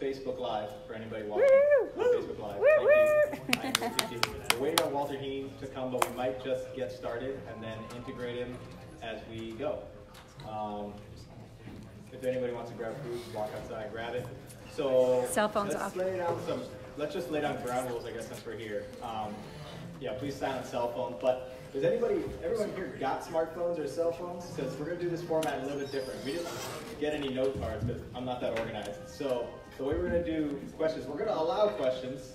Facebook Live for anybody watching Facebook Live. Thank you. We're waiting on Walter Heen to come, but we might just get started and then integrate him as we go. Um, if anybody wants to grab food, walk outside, grab it. So Cell phones let's off. lay down some. Let's just lay down ground rules, I guess, since we're here. Um, yeah, please silence cell phones. But does anybody, everyone here, got smartphones or cell phones? Because we're gonna do this format a little bit different. We didn't get any note cards because I'm not that organized. So way we're gonna do questions, we're gonna allow questions.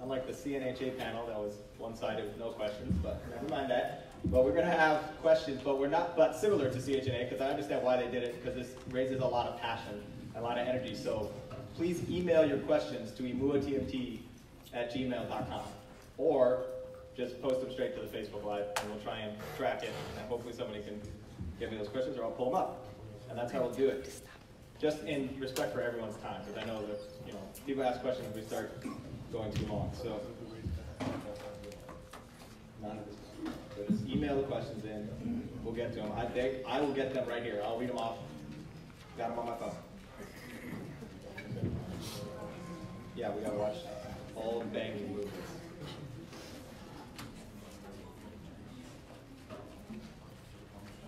Unlike the CNHA panel, that was one-sided with no questions, but never mind that. But we're gonna have questions, but we're not, but similar to CHNA, because I understand why they did it, because this raises a lot of passion, a lot of energy. So please email your questions to imuatmt at gmail.com. Or just post them straight to the Facebook Live, and we'll try and track it, and hopefully somebody can give me those questions, or I'll pull them up. And that's how we'll do it. Just in respect for everyone's time, because I know that, you know, people ask questions, we start going too long, so. None of this. So just email the questions in, we'll get to them. I, I will get them right here, I'll read them off. Got them on my phone. Yeah, we gotta watch all the banking movements.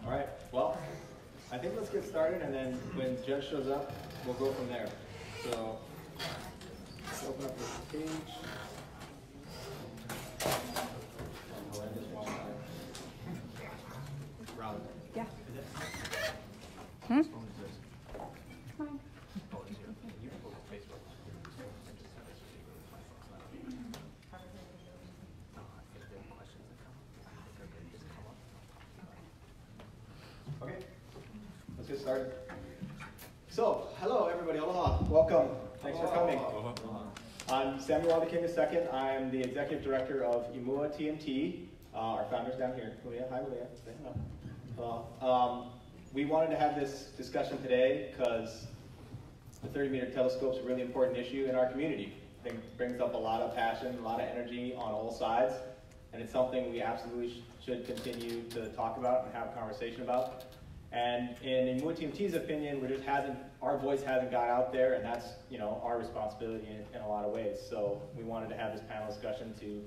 All right, well, I think let's get started, and then when Judge shows up, we'll go from there. So, let's open up this page. I'll end this one time. Rob. Yeah. Hmm? Okay, let's get started. So, hello everybody, aloha, welcome, thanks for coming. I'm Samuel King II. I'm the executive director of Imua TMT. Uh, our founder's down here. Leah, hi Leah. Hello. Um, we wanted to have this discussion today because the 30 meter telescope is a really important issue in our community. I think it brings up a lot of passion, a lot of energy on all sides, and it's something we absolutely sh- should continue to talk about and have a conversation about. And in Imua TMT's opinion, we just hasn't, our voice hasn't got out there, and that's you know our responsibility in, in a lot of ways. So we wanted to have this panel discussion to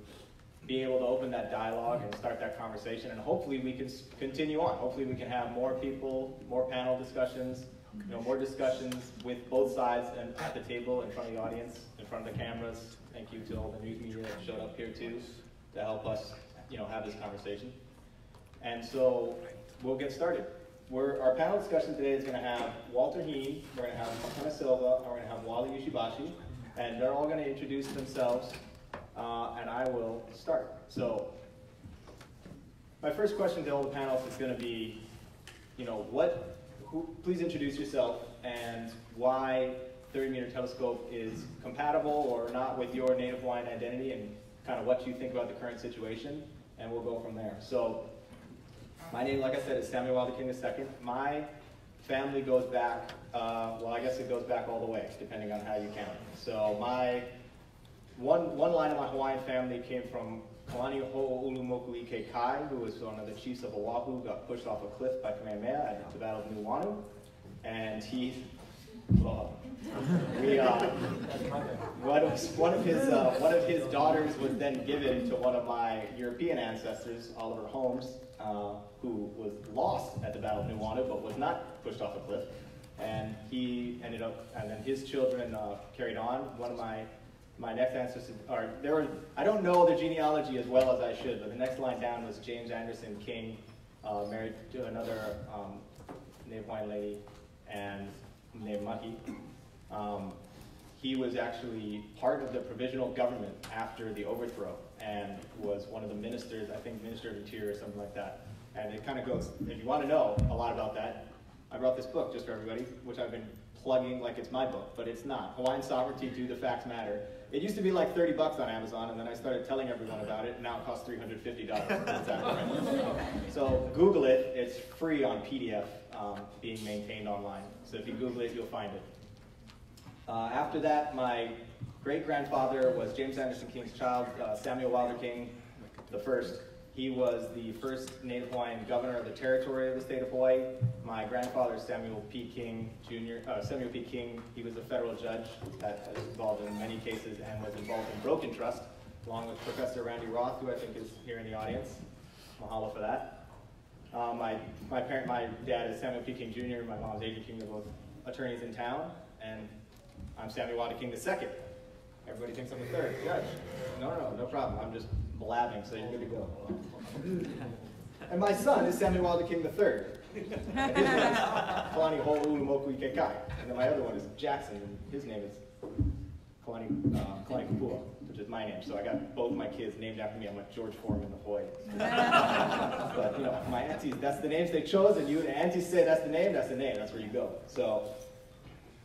be able to open that dialogue and start that conversation, and hopefully we can continue on. Hopefully we can have more people, more panel discussions, you know, more discussions with both sides and at the table, in front of the audience, in front of the cameras. Thank you to all the news media that showed up here too to help us, you know, have this conversation. And so we'll get started. We're, our panel discussion today is going to have Walter Heen, we're going to have Makana Silva, and we're going to have Wally Ishibashi, and they're all going to introduce themselves, uh, and I will start. So, my first question to all the panelists is going to be, you know, what, who, please introduce yourself and why 30 meter telescope is compatible or not with your native Hawaiian identity and kind of what you think about the current situation, and we'll go from there. So, my name, like I said, is Samuel Wilder King II. My family goes back, uh, well, I guess it goes back all the way, depending on how you count. So my one one line of my Hawaiian family came from Kalani Ho'olumoku'ike Kai, who was one of the chiefs of Oahu, got pushed off a cliff by Kamehameha at the Battle of Nuuanu, and he. We, uh, one of, one of his uh, one of his daughters was then given to one of my European ancestors, Oliver Holmes, uh, who was lost at the Battle of New Nuuanu, but was not pushed off a cliff. And he ended up, and then his children uh, carried on. One of my my next ancestors, or there were, I don't know the genealogy as well as I should, but the next line down was James Anderson King, uh, married to another um, Native Hawaiian lady, and named Mahi. Um, he was actually part of the provisional government after the overthrow and was one of the ministers, I think Minister of Interior or something like that. And it kind of goes, if you want to know a lot about that, I brought this book just for everybody, which I've been plugging like it's my book, but it's not. Hawaiian Sovereignty, Do the Facts Matter. It used to be like 30 bucks on Amazon, and then I started telling everyone about it, and now it costs $350. It's out of print. so Google it. It's free on PDF, um, being maintained online. So if you Google it, you'll find it. Uh, after that, my great grandfather was James Anderson King's child, uh, Samuel Wilder King the first. He was the first Native Hawaiian governor of the territory of the state of Hawaii. My grandfather, Samuel P. King Jr., uh, Samuel P. King, he was a federal judge that was involved in many cases and was involved in broken trust, along with Professor Randy Roth, who I think is here in the audience. Mahalo for that. Um, my, my parent, my dad is Samuel P. King Jr., my mom's Adrian King, they're both attorneys in town, and I'm Samuel Wilder King II. Everybody thinks I'm the third judge. No, no, no, no problem. I'm just blabbing, so you're good to go. and my son is Samuel Wilder King III. And his name is Kalani Ho'olu Moku Kekai. And then my other one is Jackson, and his name is Kalani, uh, Kalani Kapua, is my name. So I got both my kids named after me. I'm like George Foreman the Hawaii. but, you know, my aunties, that's the names they chose, and you, the aunties say that's the name, that's the name, that's where you go. So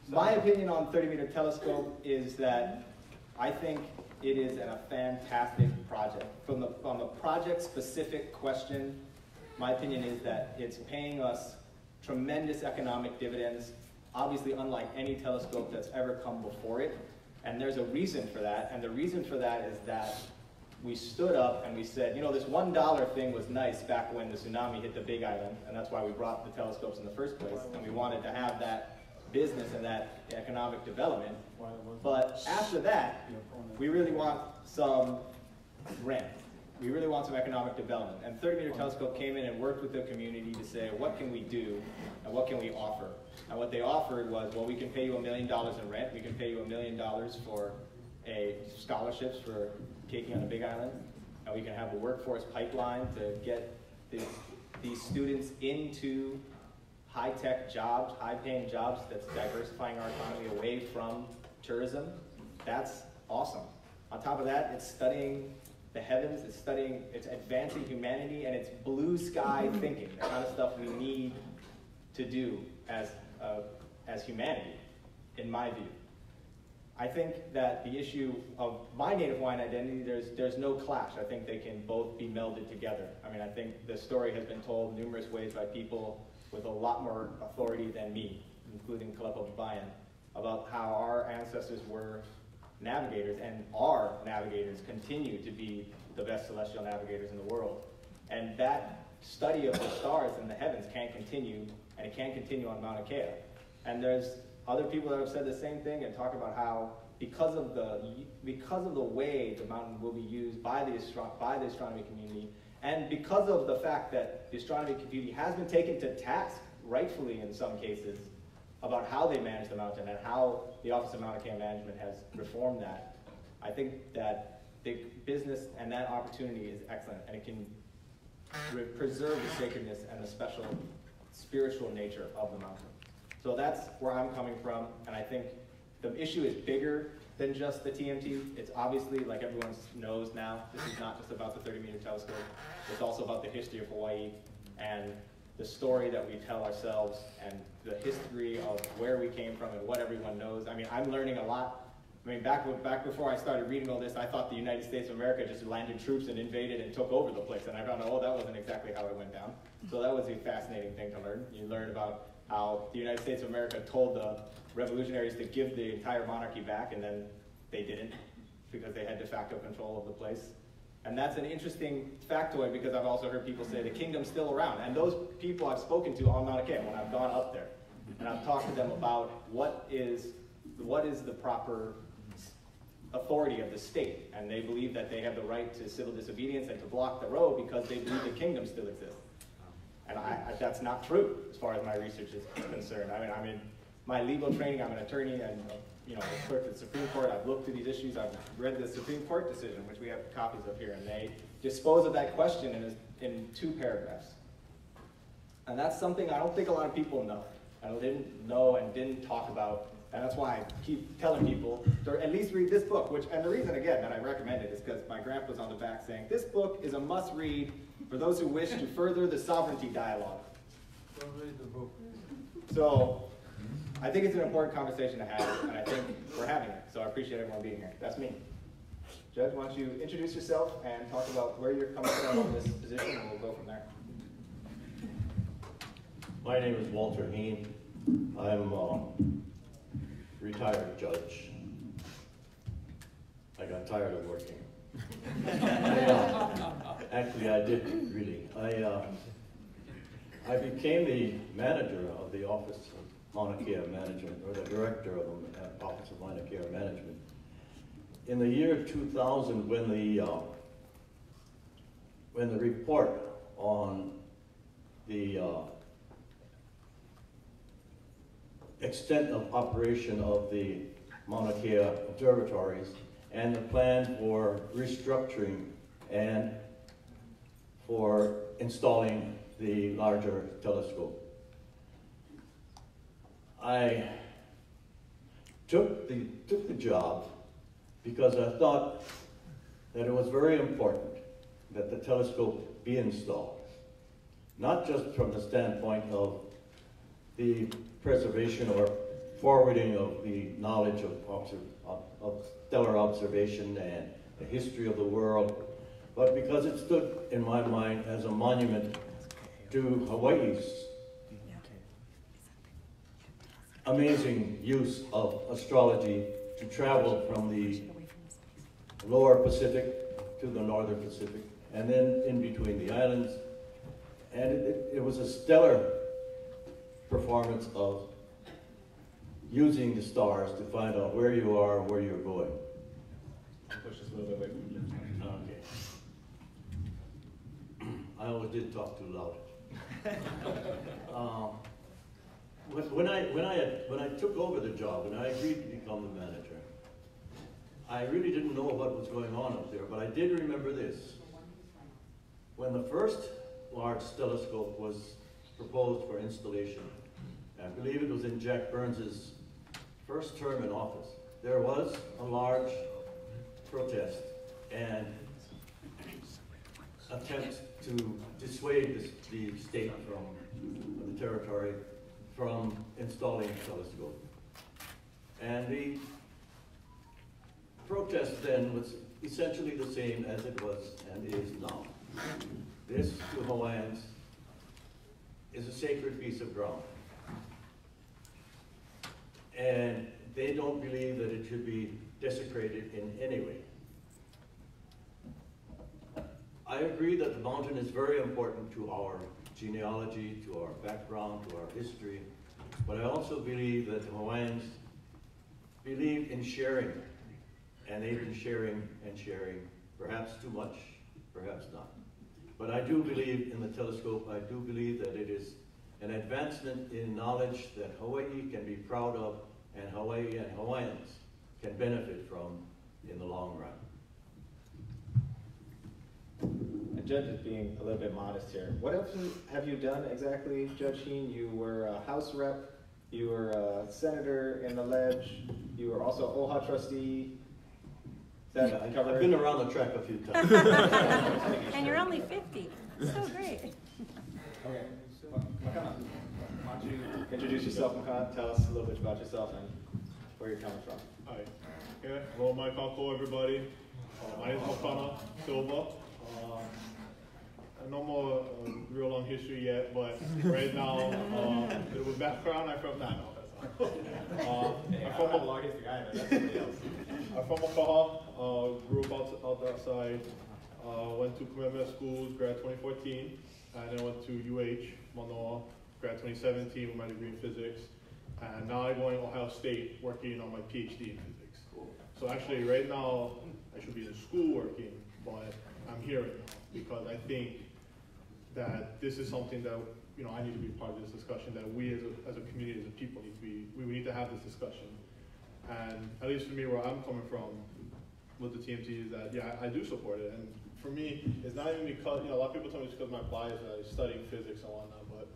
my opinion on 30 meter telescope is that I think it is a fantastic project. From the, from a project specific question, my opinion is that it's paying us tremendous economic dividends, obviously unlike any telescope that's ever come before it. And there's a reason for that, and the reason for that is that we stood up and we said, you know, this one dollar thing was nice back when the tsunami hit the Big Island, and that's why we brought the telescopes in the first place, and we wanted to have that business and that economic development. But after that, we really want some rent. We really want some economic development. And 30 Meter Telescope came in and worked with the community to say, what can we do and what can we offer? And what they offered was, well, we can pay you a million dollars in rent. We can pay you a million dollars for a scholarships for taking on the Big Island. And we can have a workforce pipeline to get the, these students into high-tech jobs, high-paying jobs that's diversifying our economy away from tourism. That's awesome. On top of that, it's studying the heavens, it's studying, it's advancing humanity, and it's blue sky thinking, the kind of stuff we need to do as, as humanity, in my view. I think that the issue of my Native Hawaiian identity, there's, there's no clash. I think they can both be melded together. I mean, I think the story has been told numerous ways by people with a lot more authority than me, including Kalepa Baybayan, about how our ancestors were navigators and our navigators continue to be the best celestial navigators in the world. And that study of the stars and the heavens can continue, and it can't continue on Mauna Kea. And there's other people that have said the same thing and talk about how because of the because of the way the mountain will be used by the astro- by the astronomy community, and because of the fact that the astronomy community has been taken to task, rightfully in some cases, about how they manage the mountain and how the Office of Mauna Kea Management has reformed that, I think that the business and that opportunity is excellent, and it can preserve the sacredness and the special spiritual nature of the mountain. So that's where I'm coming from, and I think the issue is bigger than just the TMT. It's obviously, like everyone knows now, this is not just about the 30 meter telescope. It's also about the history of Hawaii and the story that we tell ourselves and the history of where we came from and what everyone knows. I mean, I'm learning a lot. I mean, back, back before I started reading all this, I thought the United States of America just landed troops and invaded and took over the place. And I found oh, that wasn't exactly how it went down. So that was a fascinating thing to learn. You learn about how the United States of America told the revolutionaries to give the entire monarchy back, and then they didn't because they had de facto control of the place. And that's an interesting factoid because I've also heard people say the kingdom's still around. And those people I've spoken to on Mauna Kea when I've gone up there. And I've talked to them about what is, what is the proper authority of the state. And they believe that they have the right to civil disobedience and to block the road because they believe the kingdom still exists. And I, I, that's not true as far as my research is concerned. I mean, I'm in my legal training, I'm an attorney and you know, clerk at the Supreme Court. I've looked through these issues. I've read the Supreme Court decision, which we have copies of here, and they dispose of that question in, in two paragraphs. And that's something I don't think a lot of people know. I didn't know and didn't talk about, and that's why I keep telling people to at least read this book. Which, and the reason again that I recommend it is because my grandpa's on the back saying this book is a must-read for those who wish to further the sovereignty dialogue. read the book. So I think it's an important conversation to have, and I think we're having it. So I appreciate everyone being here. That's me. Judge, why don't you introduce yourself and talk about where you're coming from on this position, and we'll go from there. My name is Walter Heen. I'm a retired judge. I got tired of working. Actually, I did really. I, uh, I became the manager of the Office of Mauna Kea Management, or the director of the Office of Mauna Kea Management. In the year 2000, when the, uh, when the report on the uh, extent of operation of the Mauna Kea observatories and the plan for restructuring and for installing the larger telescope. I took the, took the job because I thought that it was very important that the telescope be installed. Not just from the standpoint of the preservation or forwarding of the knowledge of, of, of stellar observation and the history of the world, but because it stood in my mind as a monument to Hawaii's amazing use of astrology to travel from the lower Pacific to the northern Pacific, and then in between the islands. And it, it, it was a stellar performance of using the stars to find out where you are and where you're going. Push this a little bit away. Okay. I always did talk too loud. um, when, when I when I had, when I took over the job and I agreed to become the manager, I really didn't know what was going on up there, but I did remember this. When the first large telescope was proposed for installation, I believe it was in Jack Burns's first term in office, there was a large protest and attempt to dissuade the, the state from the territory from installing a telescope. And the protest then was essentially the same as it was and is now. This, to Hawaiians, is a sacred piece of ground. And they don't believe that it should be desecrated in any way. I agree that the mountain is very important to our genealogy, to our background, to our history, but I also believe that the Hawaiians believe in sharing, and they've been sharing and sharing, perhaps too much, perhaps not. But I do believe in the telescope. I do believe that it is an advancement in knowledge that Hawaii can be proud of and Hawaii and Hawaiians can benefit from in the long run. And Judge is being a little bit modest here. What else have you done exactly, Judge Heen? You were a House rep, you were a senator in the ledge, you were also OHA trustee. Is that I've been around the track a few times. And you're only 50. So great. Okay. Makana, why don't you introduce yourself, Makana? Tell us a little bit about yourself and where you're coming from. Hi. Yeah, hello, my uncle, everybody. Uh, my name is Makana Silva. Uh, I know more uh, real long history yet, but right now, uh, with background, I'm from Nano. Uh, I'm from a, long history, I That's somebody else. I'm from Makaha, uh, grew up out, out that uh, went to Kamehameha Schools, grad 2014, and then went to UH, Manoa, grad 2017 with my degree in physics, and now I'm going to Ohio State working on my PhD in physics. So actually, right now, I should be in school working, but I'm here right now because I think that this is something that you know I need to be part of this discussion. That we as a, as a community, as a people, need to be we need to have this discussion. And at least for me, where I'm coming from with the TMT is that yeah, I, I do support it. And for me, it's not even because you know a lot of people tell me it's because my bias I study physics and whatnot. But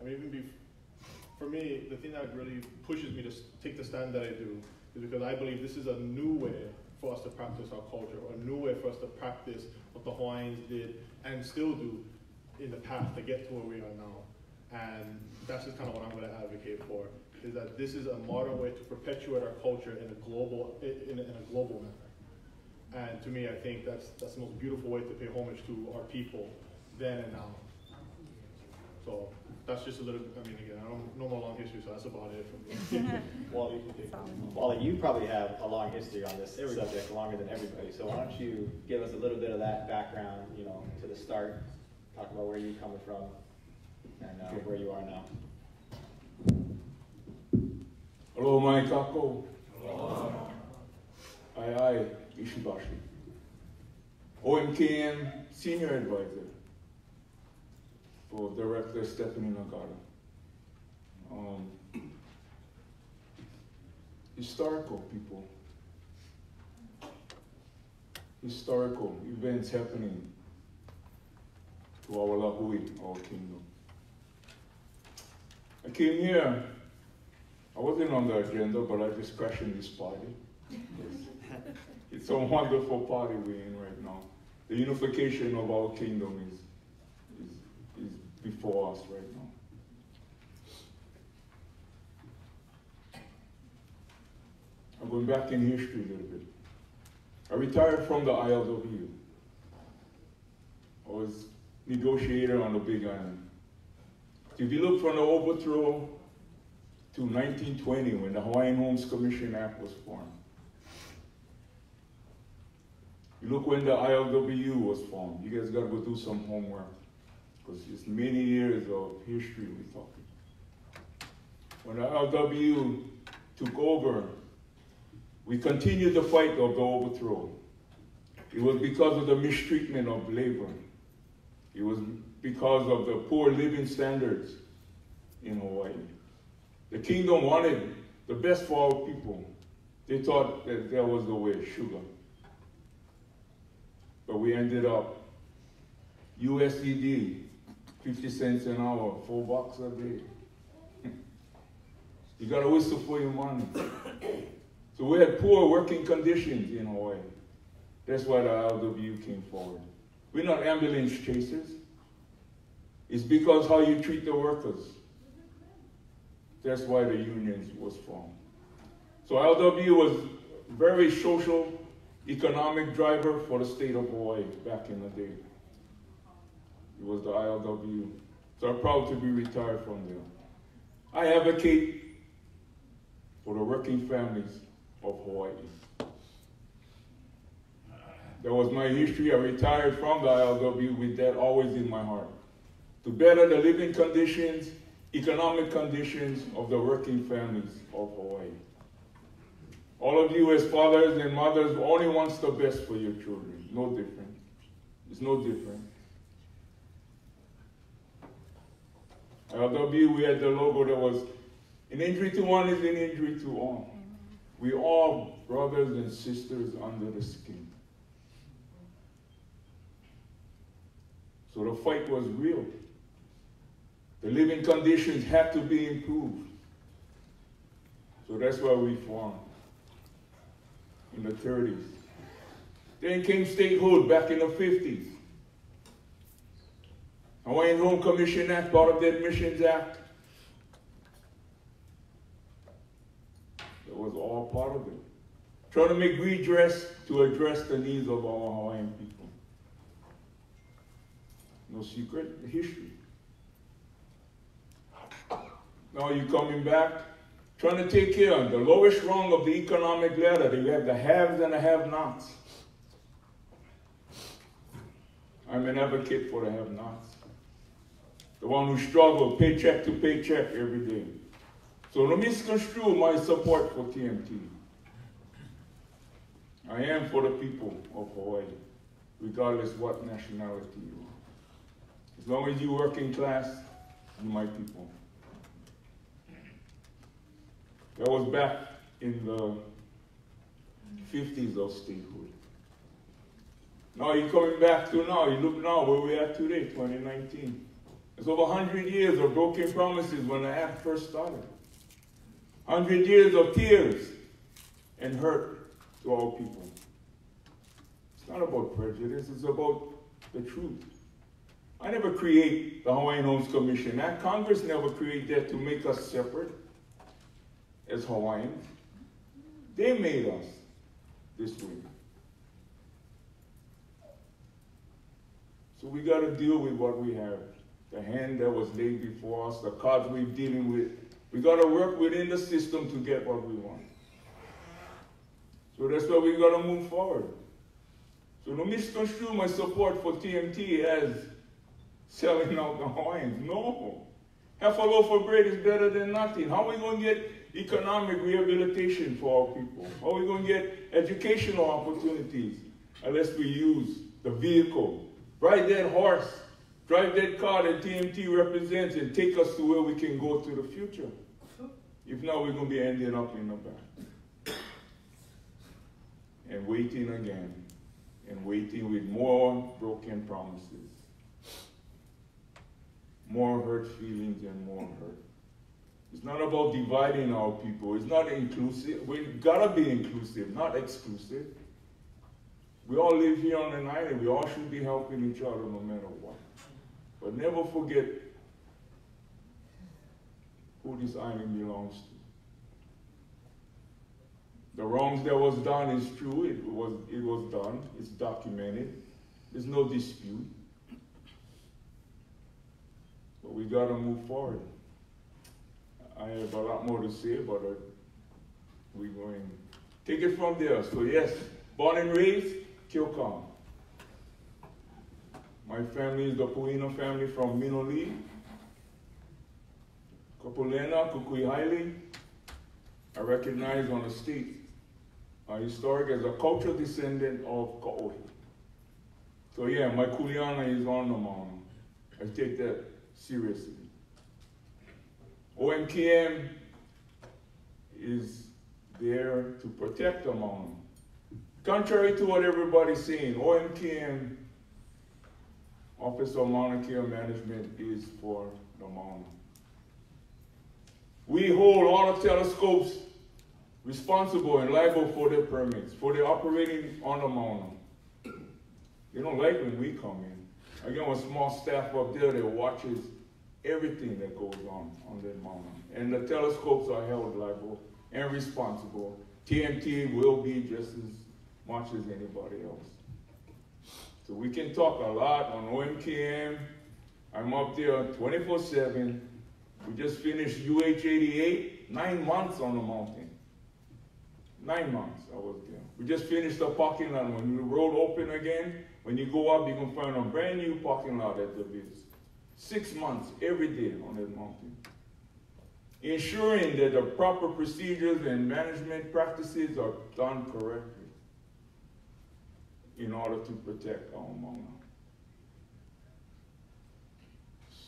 I mean, even bef- for me, the thing that really pushes me to take the stand that I do is because I believe this is a new way for us to practice our culture, a new way for us to practice what the Hawaiians did and still do in the past to get to where we are now. And that's just kind of what I'm going to advocate for, is that this is a modern way to perpetuate our culture in a global, in a, in a global manner. And to me, I think that's, that's the most beautiful way to pay homage to our people then and now. So that's just a little, I mean, again, I don't know my long history, so that's about it from me. Wally, you can take it. Solid. Wally, you probably have a long history on this subject, longer than everybody, so why don't you give us a little bit of that background, you know, to the start, talk about where you're coming from, and, uh, where you are now. Hello, my kako. Aye, aye, Ishibashi. OMKM Senior Advisor for Director Stephanie Nagata. Um, historical people. Historical events happening to our Lahui, our kingdom. I came here I wasn't on the agenda, but I just crashed in this party. It's, it's a wonderful party we're in right now. The unification of our kingdom is, is, is before us right now. I'm going back in history a little bit. I retired from the ILW. I was negotiator on the Big Island. If you look from the overthrow to 1920 when the Hawaiian Homes Commission Act was formed. You look when the ILWU was formed. You guys got to go do some homework because it's many years of history we're talking. When the ILWU took over, we continued the fight of the overthrow. It was because of the mistreatment of labor. It was because of the poor living standards in Hawaii. The kingdom wanted the best for our people. They thought that that was the way, sugar. But we ended up USDD, 50 cents an hour, four bucks a day. you got to whistle for your money. so we had poor working conditions in Hawaii. That's why the ILW came forward. We're not ambulance chasers. It's because how you treat the workers. That's why the unions was formed. So LW was very social, economic driver for the state of Hawaii back in the day. It was the ILW. So I'm proud to be retired from there. I advocate for the working families of Hawaii. That was my history. I retired from the ILW with that always in my heart. To better the living conditions economic conditions of the working families of Hawaii. All of you as fathers and mothers only wants the best for your children. No different. It's no different. LW, we had the logo that was an injury to one is an injury to all. We all brothers and sisters under the skin. So the fight was real. The living conditions had to be improved. So that's why we formed in the 30s. Then came statehood back in the 50s. Hawaiian Home Commission Act, part of the Admissions Act. That was all part of it. Trying to make redress to address the needs of our Hawaiian people. No secret, history. Now you're coming back, trying to take care of the lowest rung of the economic ladder. You have the haves and the have-nots. I'm an advocate for the have-nots. The one who struggle paycheck to paycheck every day. So don't misconstrue my support for TMT. I am for the people of Hawaii, regardless what nationality you are. As long as you're working class, you're my people. That was back in the 50s of statehood. Now you're coming back to now. You look now where we are today, 2019. It's over 100 years of broken promises when the act first started. 100 years of tears and hurt to all people. It's not about prejudice, it's about the truth. I never create the Hawaiian Homes Commission That Congress never created that to make us separate as Hawaiians. They made us this way. So we got to deal with what we have. the hand that was laid before us, the cards we're dealing with. We gotta work within the system to get what we want. So that's why we gotta move forward. So don't misconstrue my support for TMT as selling out the Hawaiians. No. Half a loaf of bread is better than nothing. How are we going to get economic rehabilitation for our people? How are we going to get educational opportunities unless we use the vehicle? Ride that horse, drive that car that TMT represents and take us to where we can go to the future. If not, we're going to be ending up in the back. And waiting again. And waiting with more broken promises more hurt feelings and more hurt. It's not about dividing our people. It's not inclusive. We've got to be inclusive, not exclusive. We all live here on an island. We all should be helping each other no matter what. But never forget who this island belongs to. The wrongs that was done is true. It was, it was done. It's documented. There's no dispute. But we got to move forward. I have a lot more to say, but we're going take it from there. So, yes, born and raised, Kilcom. My family is the Puino family from Minoli, Kopulena, Kukui Haile. I recognize on the state uh, historic as a cultural descendant of Ka'ohi. So yeah, my Kuleana is on the mountain. I take that seriously. OMKM is there to protect the mountain. Contrary to what everybody's saying, OMKM, Office of Mauna Kea Management, is for the mountain. We hold all the telescopes responsible and liable for their permits, for their operating on the mountain. They don't like when we come in. I got a small staff up there that watches everything that goes on on that mountain. And the telescopes are held liable and responsible. TMT will be just as much as anybody else. So we can talk a lot on OMKM. I'm up there 24 7. We just finished UH 88, nine months on the mountain. Nine months I was there. We just finished the parking lot. When the road opened again, when you go up, you can find a brand new parking lot at the base. Six months every day on that mountain. Ensuring that the proper procedures and management practices are done correctly in order to protect our mountain.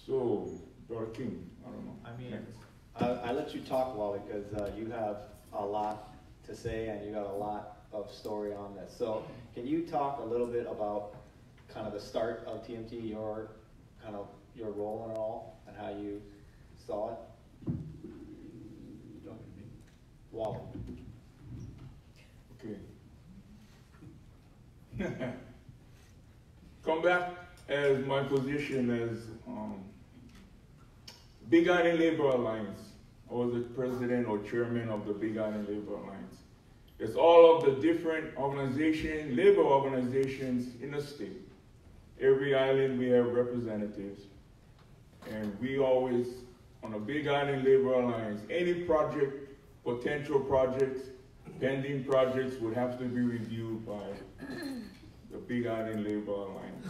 So, Brother King, I don't know. I mean. I, I let you talk, Wally, because uh, you have a lot to say and you got a lot of story on this. So, can you talk a little bit about kind of the start of TMT, your kind of your role in it all, and how you saw it? Wally. Okay. Come back as my position as um, Big Island Labor Alliance. I was the president or chairman of the Big Island Labor Alliance. It's all of the different organizations, labor organizations in the state. Every island we have representatives. And we always, on a Big Island Labor Alliance, any project, potential projects, pending projects would have to be reviewed by the Big Island Labor Alliance.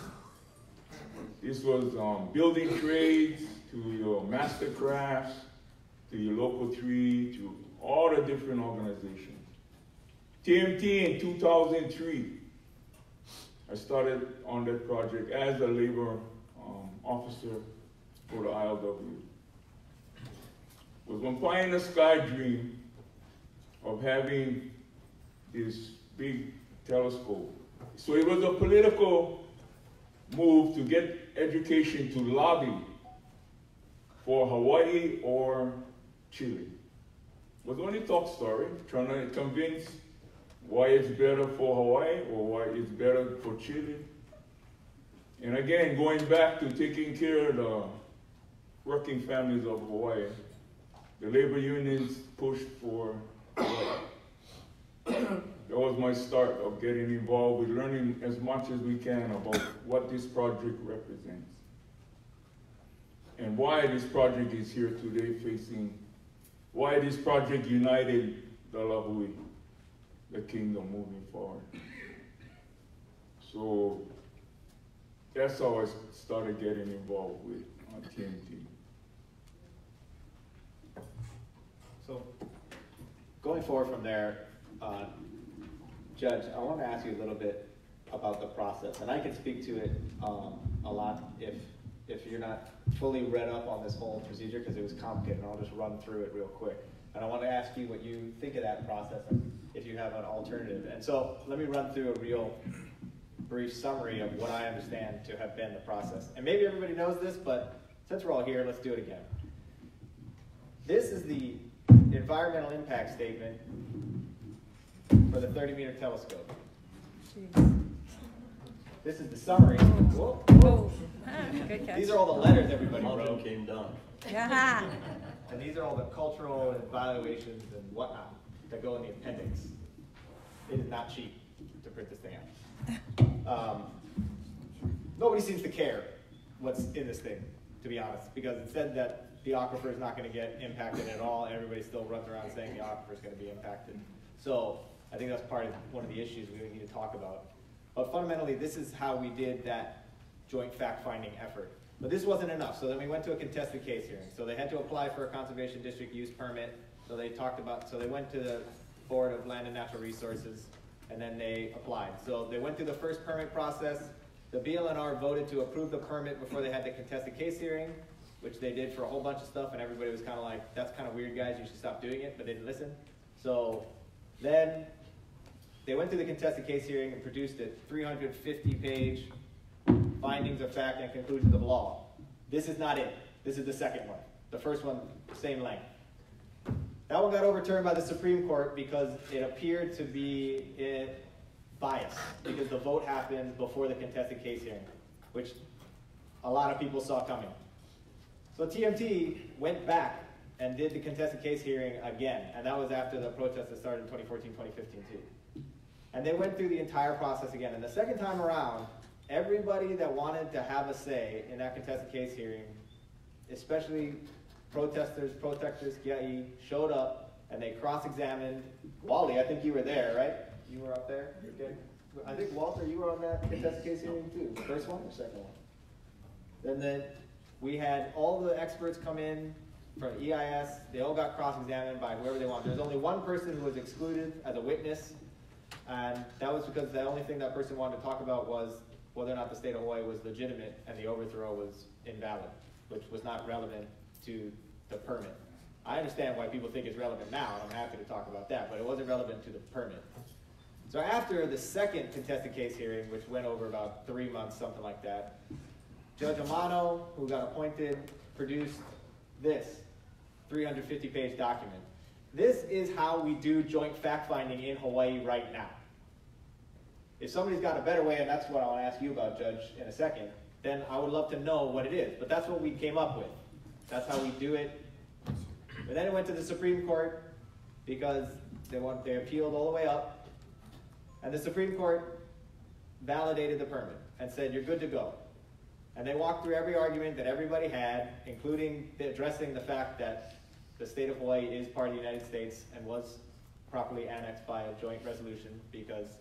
This was um, building trades to your master crafts, to your local tree, to all the different organizations. TMT in 2003, I started on that project as a labor um, officer for the ILW. Was in the sky dream of having this big telescope. So it was a political move to get education to lobby for Hawaii or Chile. Was only talk story, trying to convince why it's better for Hawaii or why it's better for Chile. And again, going back to taking care of the working families of Hawaii, the labor unions pushed for that was my start of getting involved with learning as much as we can about what this project represents. and why this project is here today facing, why this project united the with the kingdom moving forward. So that's how I started getting involved with TMT. So, going forward from there, uh, Judge, I want to ask you a little bit about the process, and I can speak to it um, a lot if if you're not fully read up on this whole procedure because it was complicated. And I'll just run through it real quick. And I want to ask you what you think of that process and if you have an alternative. And so let me run through a real brief summary of what I understand to have been the process. And maybe everybody knows this, but since we're all here, let's do it again. This is the environmental impact statement for the 30 meter telescope. This is the summary. Whoa, whoa. Ah, Good catch. These are all the letters everybody Mountain wrote. came down. Yeah. And these are all the cultural evaluations and whatnot that go in the appendix. It is not cheap to print this thing out. Um, nobody seems to care what's in this thing, to be honest, because it said that the aquifer is not going to get impacted at all, and everybody still runs around saying the aquifer is going to be impacted. So I think that's part of one of the issues we need to talk about. But fundamentally, this is how we did that joint fact-finding effort. But this wasn't enough, so then we went to a contested case hearing. So they had to apply for a conservation district use permit. So they talked about, so they went to the Board of Land and Natural Resources, and then they applied. So they went through the first permit process. The BLNR voted to approve the permit before they had the contested case hearing, which they did for a whole bunch of stuff, and everybody was kind of like, that's kind of weird, guys, you should stop doing it, but they didn't listen. So then they went through the contested case hearing and produced a 350-page findings of fact and conclusions of law. This is not it. This is the second one. The first one, same length. That one got overturned by the Supreme Court because it appeared to be eh, biased, because the vote happened before the contested case hearing, which a lot of people saw coming. So TMT went back and did the contested case hearing again, and that was after the protest that started in 2014, 2015 too. And they went through the entire process again. And the second time around, everybody that wanted to have a say in that contested case hearing, especially protesters, protectors, GIE, showed up and they cross-examined. Wally, I think you were there, right? You were up there? Okay. I think Walter, you were on that contested case hearing too. First one or second one? Then then we had all the experts come in from EIS. They all got cross-examined by whoever they wanted. There's only one person who was excluded as a witness, and that was because the only thing that person wanted to talk about was whether or not the state of Hawaii was legitimate and the overthrow was invalid, which was not relevant to the permit. I understand why people think it's relevant now, and I'm happy to talk about that, but it wasn't relevant to the permit. So after the second contested case hearing, which went over about three months, something like that, Judge Amano, who got appointed, produced this 350-page document. This is how we do joint fact-finding in Hawaii right now. If somebody's got a better way, and that's what I'll ask you about, Judge, in a second, then I would love to know what it is. But that's what we came up with. That's how we do it. But then it went to the Supreme Court because they want they appealed all the way up, and the Supreme Court validated the permit and said you're good to go. And they walked through every argument that everybody had, including addressing the fact that the state of Hawaii is part of the United States and was properly annexed by a joint resolution because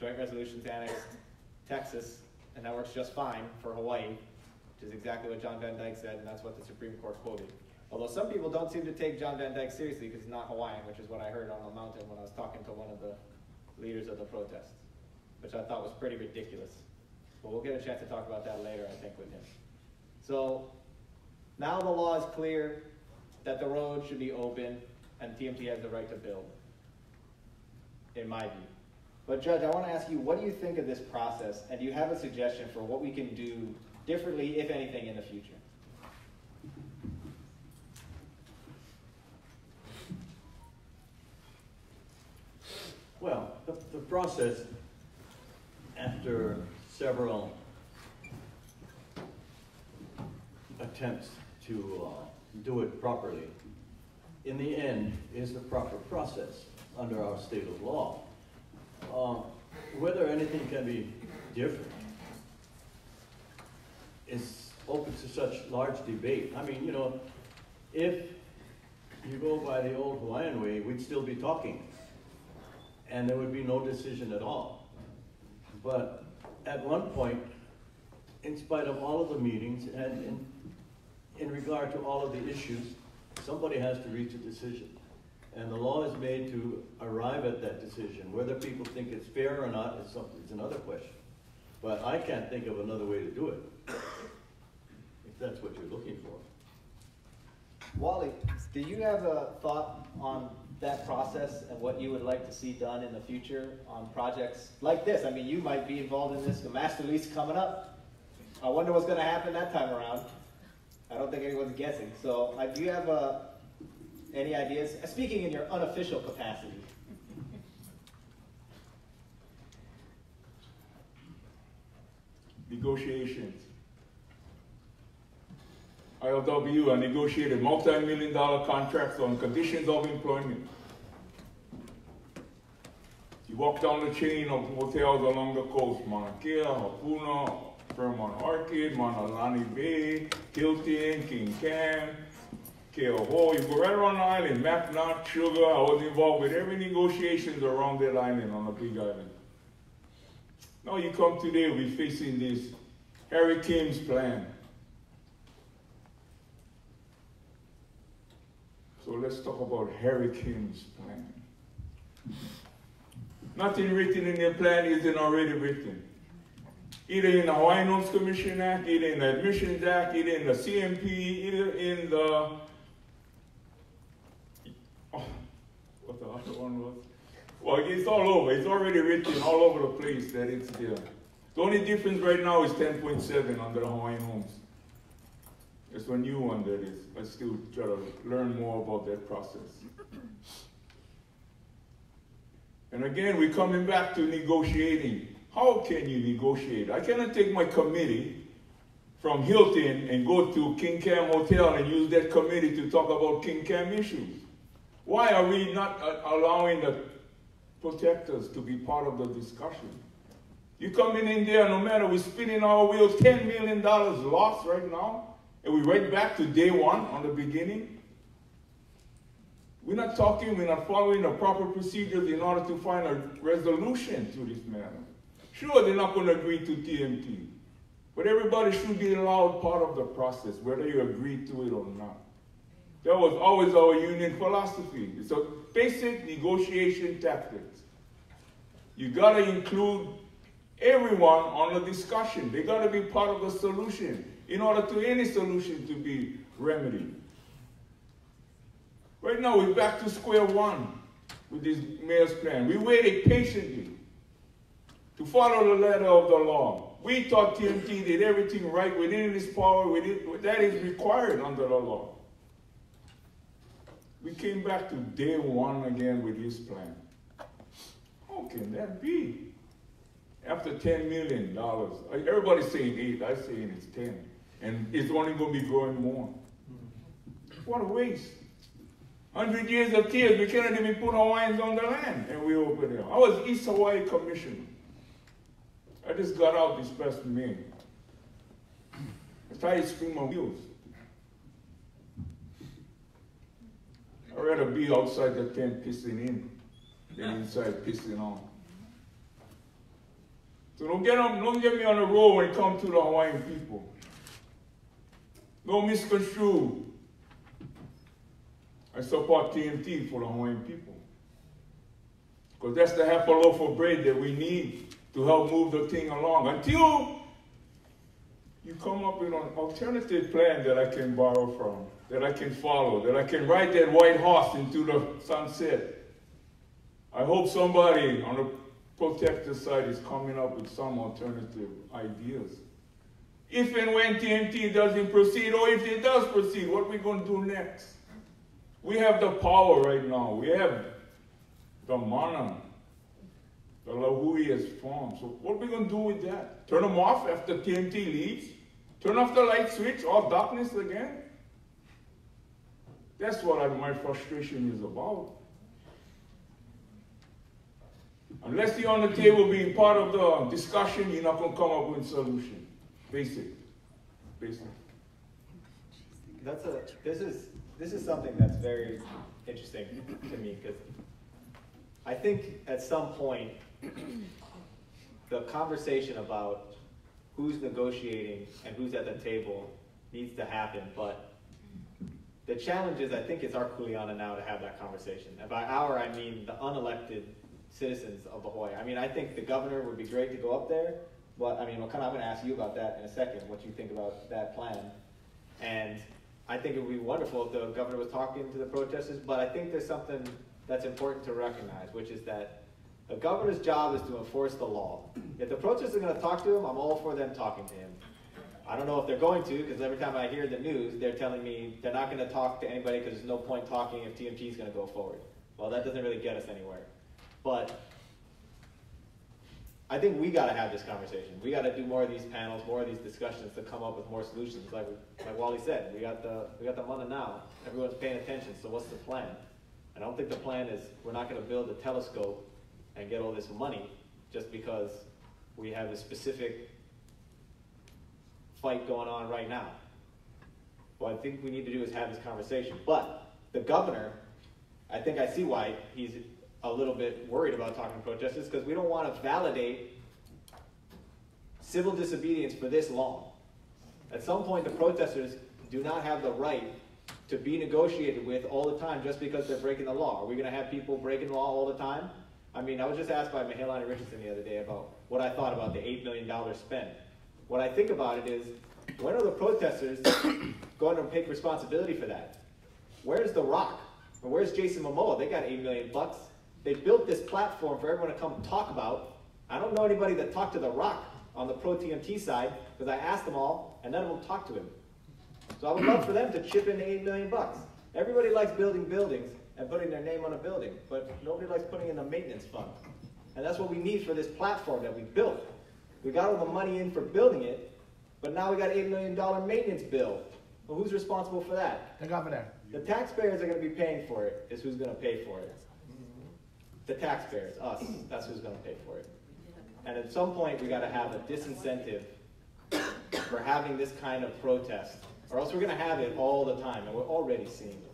joint resolutions annexed Texas, and that works just fine for Hawaii, which is exactly what Jon Van Dyke said, and that's what the Supreme Court quoted. Although some people don't seem to take Jon Van Dyke seriously because he's not Hawaiian, which is what I heard on the mountain when I was talking to one of the leaders of the protests, which I thought was pretty ridiculous. But we'll get a chance to talk about that later, I think, with him. So now the law is clear that the road should be open and TMT has the right to build, in my view. But Judge, I want to ask you, what do you think of this process? And do you have a suggestion for what we can do differently, if anything, in the future? Well, the, the process, after several attempts to uh, do it properly, in the end, is the proper process under our state of law. Uh, Whether anything can be different is open to such large debate. I mean, you know, if you go by the old Hawaiian way, we'd still be talking. And there would be no decision at all. But at one point, in spite of all of the meetings and in, in regard to all of the issues, somebody has to reach a decision. And the law is made to arrive at that decision. Whether people think it's fair or not is another question. But I can't think of another way to do it, if that's what you're looking for. Wally, do you have a thought on that process and what you would like to see done in the future on projects like this? I mean, you might be involved in this, the master lease coming up. I wonder what's gonna happen that time around. I don't think anyone's guessing. So, uh, do you have, uh, any ideas? Uh, Speaking in your unofficial capacity. Negotiations. ILW, I negotiated multi-million dollar contracts on conditions of employment. You walk down the chain of hotels along the coast, Mauna Kea, Hapuna, Fairmont Orchid, Mauna Lani Bay, Hilton, King Kam, Keauhou. You go right around the island, Mackinac, Sugar. I was involved with every negotiations around that island on the big island. Now you come today, we're facing this Harry Kim's plan. So let's talk about Harry Kim's plan. Nothing written in the plan isn't already written. Either in the Hawaiian Homes Commission Act, either in the Admissions Act, either in the CMP, either in the oh, what the other one was? Well, it's all over. It's already written all over the place that it's there. The only difference right now is 10.7 under the Hawaiian Homes. It's a new one that is. I still try to learn more about that process. And again, we're coming back to negotiating. How can you negotiate? I cannot take my committee from Hilton and go to King Kam Hotel and use that committee to talk about King Kam issues. Why are we not uh, allowing the protectors to be part of the discussion? You come in India, no matter we're spinning our wheels, $10 million lost right now, and we right back to day one on the beginning. We're not talking, we're not following the proper procedures in order to find a resolution to this matter. Sure, they're not going to agree to TMT, but everybody should be allowed part of the process, whether you agree to it or not. That was always our union philosophy. It's a basic negotiation tactics. You got to include everyone on the discussion. They got to be part of the solution in order to any solution to be remedied. Right now, we're back to square one with this mayor's plan. We waited patiently to follow the letter of the law. We thought TMT did everything right within its power, within, that is required under the law. We came back to day one again with this plan. How can that be? After $10 million. Everybody's saying eight, I'm saying it's 10. And it's only going to be growing more. What a waste. 100 years of tears, we cannot even put our Hawaiians on the land, and we're over there. I was East Hawaii Commissioner. I just got out this past May. I tried to spin my wheels. I'd rather be outside the tent pissing in than inside pissing on. So don't get, on, don't get me on the road when it comes to the Hawaiian people. Don't misconstrue. I support TMT for the Hawaiian people. Because that's the half a loaf of bread that we need to help move the thing along. Until you come up with an alternative plan that I can borrow from, that I can follow, that I can ride that white horse into the sunset. I hope somebody on the protector side is coming up with some alternative ideas. If and when TMT doesn't proceed, or if it does proceed, what are we going to do next? We have the power right now. We have the mana. The Lahui has formed. So what are we going to do with that? Turn them off after TMT leaves? Turn off the light switch, all darkness again? That's what my frustration is about. Unless you're on the table being part of the discussion, you're not going to come up with a solution. Basic. Basic. that's a, this is, this is something that's very interesting to me, because I think at some point, the conversation about who's negotiating and who's at the table needs to happen, but the challenge is, I think it's our Kuleana now to have that conversation. And by our, I mean the unelected citizens of La Jolla. I mean, I think the governor would be great to go up there, but, I mean, I'm gonna ask you about that in a second, what you think about that plan. And I think it would be wonderful if the governor was talking to the protesters, but I think there's something that's important to recognize, which is that the governor's job is to enforce the law. If the protesters are gonna talk to him, I'm all for them talking to him. I don't know if they're going to, because every time I hear the news, they're telling me they're not gonna talk to anybody because there's no point talking if TMT is gonna go forward. Well, that doesn't really get us anywhere. But I think we gotta have this conversation. We gotta do more of these panels, more of these discussions to come up with more solutions. Like, like Wally said, we got the, we got the money now. Everyone's paying attention, so what's the plan? I don't think the plan is, we're not gonna build a telescope and get all this money just because we have a specific fight going on right now. What I think we need to do is have this conversation. But the governor, I think I see why he's a little bit worried about talking to protesters because we don't want to validate civil disobedience for this long. At some point, the protesters do not have the right to be negotiated with all the time just because they're breaking the law. Are we going to have people breaking the law all the time? I mean, I was just asked by Mahealani Richardson the other day about what I thought about the $8 million spent. What I think about it is, when are the protesters going to take responsibility for that? Where's The Rock? Or where's Jason Momoa? They got 8 million bucks. They built this platform for everyone to come talk about. I don't know anybody that talked to The Rock on the pro TMT side because I asked them all and none of them talked to him. So I would love for them to chip in 8 million bucks. Everybody likes building buildings and putting their name on a building, but nobody likes putting in a maintenance fund. And that's what we need for this platform that we built. We got all the money in for building it, but now we got $8 million maintenance bill. Well, who's responsible for that? The governor. The taxpayers are going to be paying for it, is who's going to pay for it. The taxpayers, us, that's who's going to pay for it. And at some point, we got to have a disincentive for having this kind of protest, or else we're going to have it all the time, and we're already seeing it.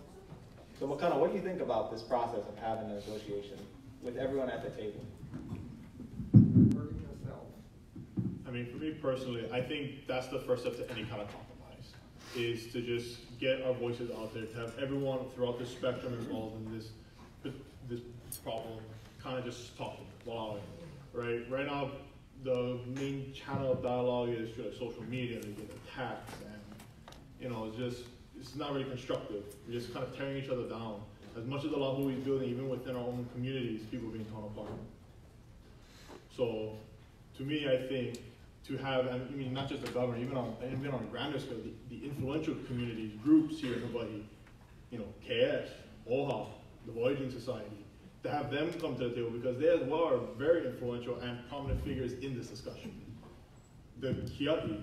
So, Makana, what do you think about this process of having a negotiation with everyone at the table? Hurting yourself. I mean, for me personally, I think that's the first step to any kind of compromise, is to just get our voices out there, to have everyone throughout the spectrum involved in this, this problem, kind of just talking, allowing, right? Right now, the main channel of dialogue is through social media, they get attacked, and, you know, it's just, it's not really constructive. We're just kind of tearing each other down. As much as the law is building, even within our own communities, people are being torn apart. So, to me, I think to have, I mean, not just the governor, even on even on a grander scale, the, the influential communities, groups here in Hawaii, you know, KS, OHA, the Voyaging Society, to have them come to the table because they as well are very influential and prominent figures in this discussion. The Kiati,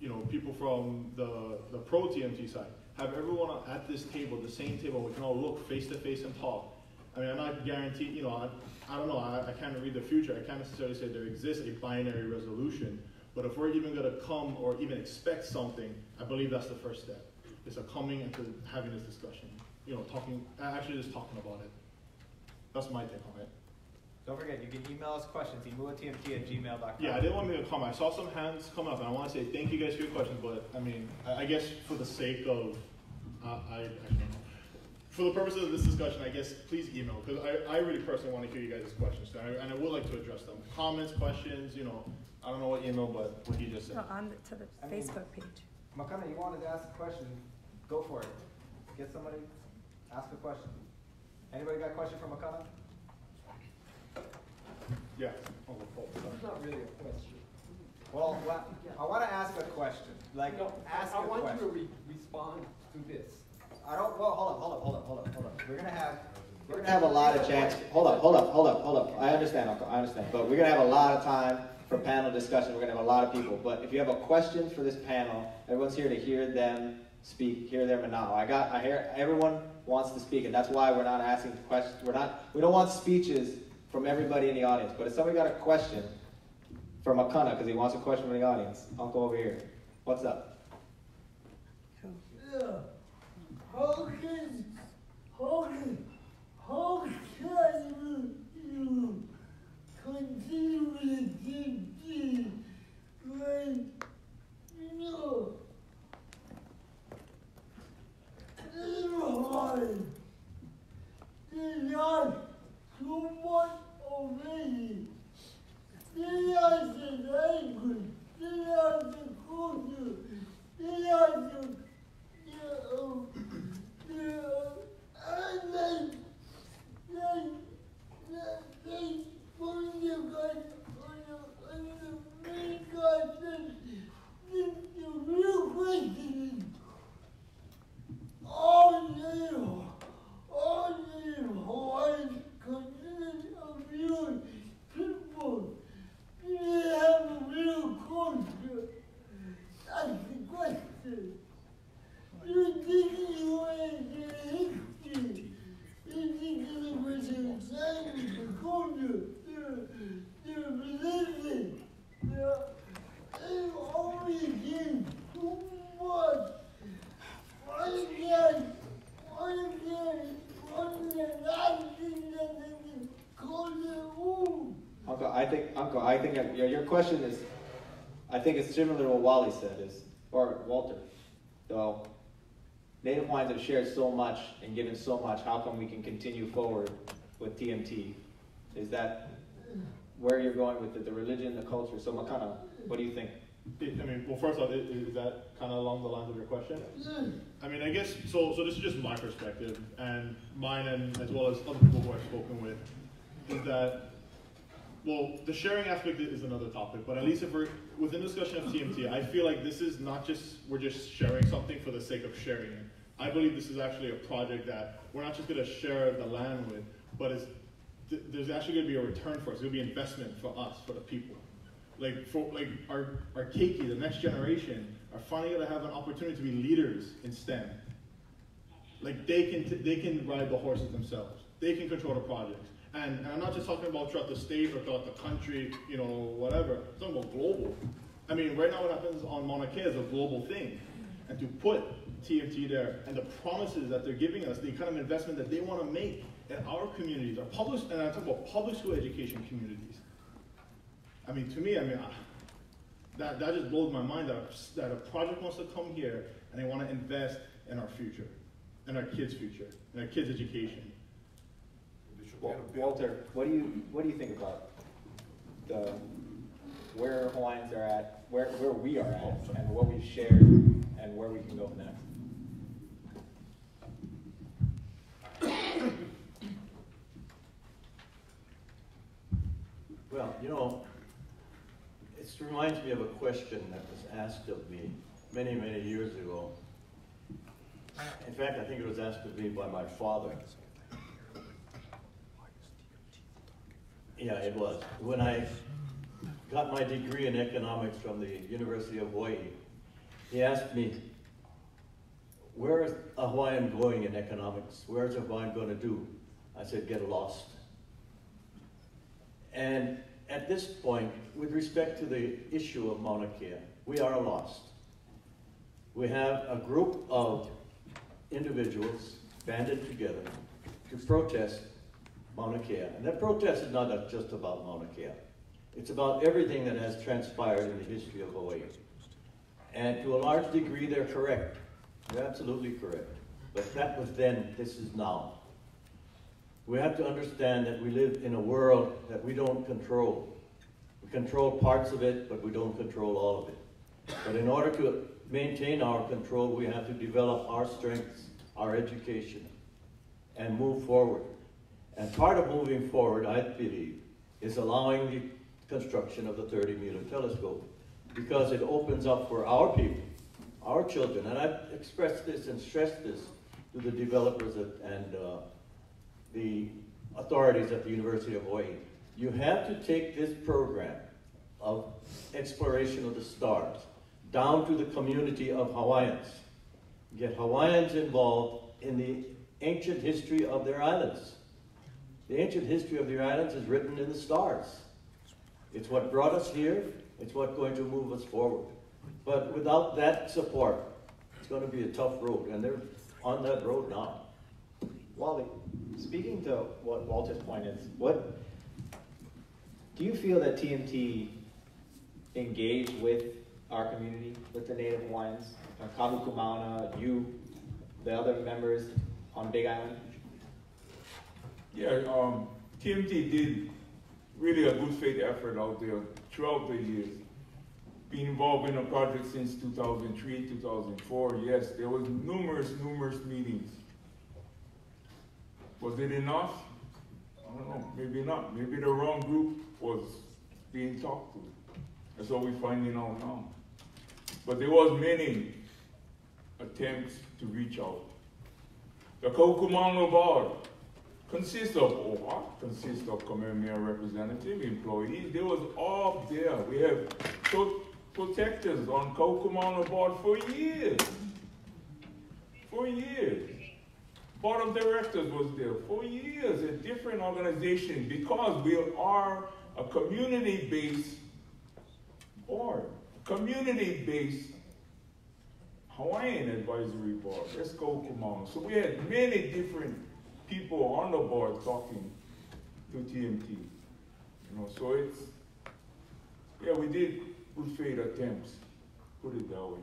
you know, people from the, the pro TMT side, have everyone at this table, the same table, we can all look face to face and talk. I mean, I'm not guaranteed, you know, I, I don't know, I, I can't read the future. I can't necessarily say there exists a binary resolution, but if we're even gonna come or even expect something, I believe that's the first step. It's a coming into having this discussion, you know, talking, actually just talking about it. That's my take on it. Don't forget, you can email us questions, imuatmt at gmail.com. Yeah, I didn't want to make a comment. I saw some hands come up, and I want to say thank you guys for your questions. But I mean, I, I guess for the sake of, uh, I, I don't know. For the purposes of this discussion, I guess please email because I, I really personally want to hear you guys' questions, and I, and I would like to address them. Comments, questions, you know, I don't know what email, but what he just said. No, on the, to the I mean- Facebook page. Makana, you wanted to ask a question, go for it. Get somebody, ask a question. Anybody got a question for Makana? Yeah. Oh, oh, It's not really a question. Well, what, I wanna ask a question, like, No, ask I a want you to question. re- respond to this. I don't, well, hold up, hold up, hold up, hold up, hold up. We're gonna have, we're gonna have a lot of chance, hold up, hold up, hold up, hold up. I understand, Uncle, I understand, but we're gonna have a lot of time for panel discussion, we're gonna have a lot of people. But if you have a question for this panel, everyone's here to hear them speak, hear and now. I got, I hear, everyone wants to speak, and that's why we're not asking questions, we're not, we don't want speeches from everybody in the audience. But if somebody got a question for Makana, because he wants a question from the audience, Uncle over here, what's up? Yeah. how can, how continue to keep when, you know, it's hard. There's not too much already. They are the language, they are the culture, they are the, the, um, the, and then, then, then, they, when you got, on the, on the main concept, the, the real question is, all the, all the Hawaiian community of you people, do they have a real culture? That's the question. You think you ain't the history. You think it was insanity, the culture, the, the religion. The, it always is too much. Why can't, why can't, why can't that thing that they call the room? Uncle, I think, Uncle, I think that- your, your question is, I think it's similar to what Wally said is, or Walter. So, Native Hawaiians have shared so much and given so much, how come we can continue forward with TMT? Is that where you're going with it, the religion, the culture? So Makana, what do you think? I mean, well, first off, is that kind of along the lines of your question? I mean, I guess so. So this is just my perspective, and mine, and as well as other people who I've spoken with, is that well, the sharing aspect is another topic. But at least if we're within discussion of TMT, I feel like this is not just we're just sharing something for the sake of sharing it. I believe this is actually a project that we're not just going to share the land with, but it's th- there's actually going to be a return for us. There'll be investment for us, for the people. Like for like our our keiki, the next generation, are finally going to have an opportunity to be leaders in STEM. Like they can they can ride the horses themselves. They can control the projects. And, and I'm not just talking about throughout the state or throughout the country, you know, whatever. I'm talking about global. I mean, right now what happens on Mauna Kea is a global thing. And to put TMT there and the promises that they're giving us, the kind of investment that they want to make in our communities, our public, and I'm talking about public school education communities. I mean, to me, I mean, I, that, that just blows my mind that that a project wants to come here and they want to invest in our future, in our kids' future, in our kids' education. Wa- Walter, what do you, what do you think about the, where Hawaiians are at, where, where we are at, and what we've shared, and where we can go next? Well, you know, it reminds me of a question that was asked of me many, many years ago. In fact, I think it was asked of me by my father. Yeah, it was. When I got my degree in economics from the University of Hawaii, he asked me, where is Hawaiian going in economics? Where is Hawaiian going to do? I said, get lost. And at this point, with respect to the issue of Mauna Kea, we are lost. We have a group of individuals banded together to protest Mauna Kea. And that protest is not just about Mauna Kea. It's about everything that has transpired in the history of Hawaii. And to a large degree, they're correct. They're absolutely correct. But that was then, this is now. We have to understand that we live in a world that we don't control. We control parts of it, but we don't control all of it. But in order to maintain our control, we have to develop our strengths, our education, and move forward. And part of moving forward, I believe, is allowing the construction of the 30 meter telescope because it opens up for our people, our children. And I've expressed this and stressed this to the developers and uh, the authorities at the University of Hawaii. You have to take this program of exploration of the stars down to the community of Hawaiians. Get Hawaiians involved in the ancient history of their islands. The ancient history of the islands is written in the stars. It's what brought us here, it's what's going to move us forward. But without that support, it's going to be a tough road. And they're on that road now. Wally, speaking to what Walter's point is, what, do you feel that TMT engaged with our community, with the Native Hawaiians, uh, Kahu you, the other members on Big Island? Yeah, um, TMT did really a good faith effort out there throughout the years. Been involved in a project since 2003, 2004. Yes, there was numerous, numerous meetings. Was it enough? I don't know. Maybe not. Maybe the wrong group was being talked to. That's what we're finding out now. But there was many attempts to reach out. The Kahu Ku Mauna Board consists of what? Consists of Kamehameha representative, employees. They was all there. We have pro- protectors on Kahu Ku Mauna Board for years. For years. Board of directors was there for years at different organizations because we are a community-based board, community-based Hawaiian Advisory Board. Let's go. So we had many different people on the board talking to TMT. You know, so it's yeah, we did good faith attempts. Put it that way.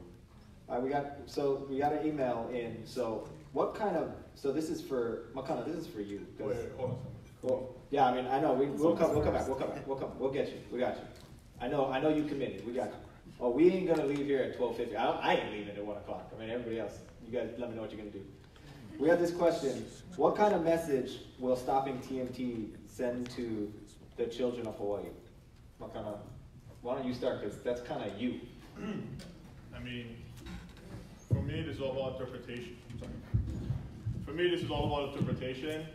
Uh, we got, so we got an email in, so what kind of, so this is for, Makana, this is for you. Wait, hold on a second. Well, yeah, I mean, I know, we, we'll come, we'll come back, we'll come back, we'll come, we'll get you, we got you. I know, I know you committed, we got you. Oh, we ain't gonna leave here at twelve fifty, I, don't- I ain't leaving at one o'clock, I mean, everybody else, you guys, let me know what you're gonna do. We have this question, what kind of message will stopping TMT send to the children of Hawaii? What kind of, why don't you start, cause that's kinda you. I mean, for me, this is all about interpretation. Sorry. For me, this is all about interpretation.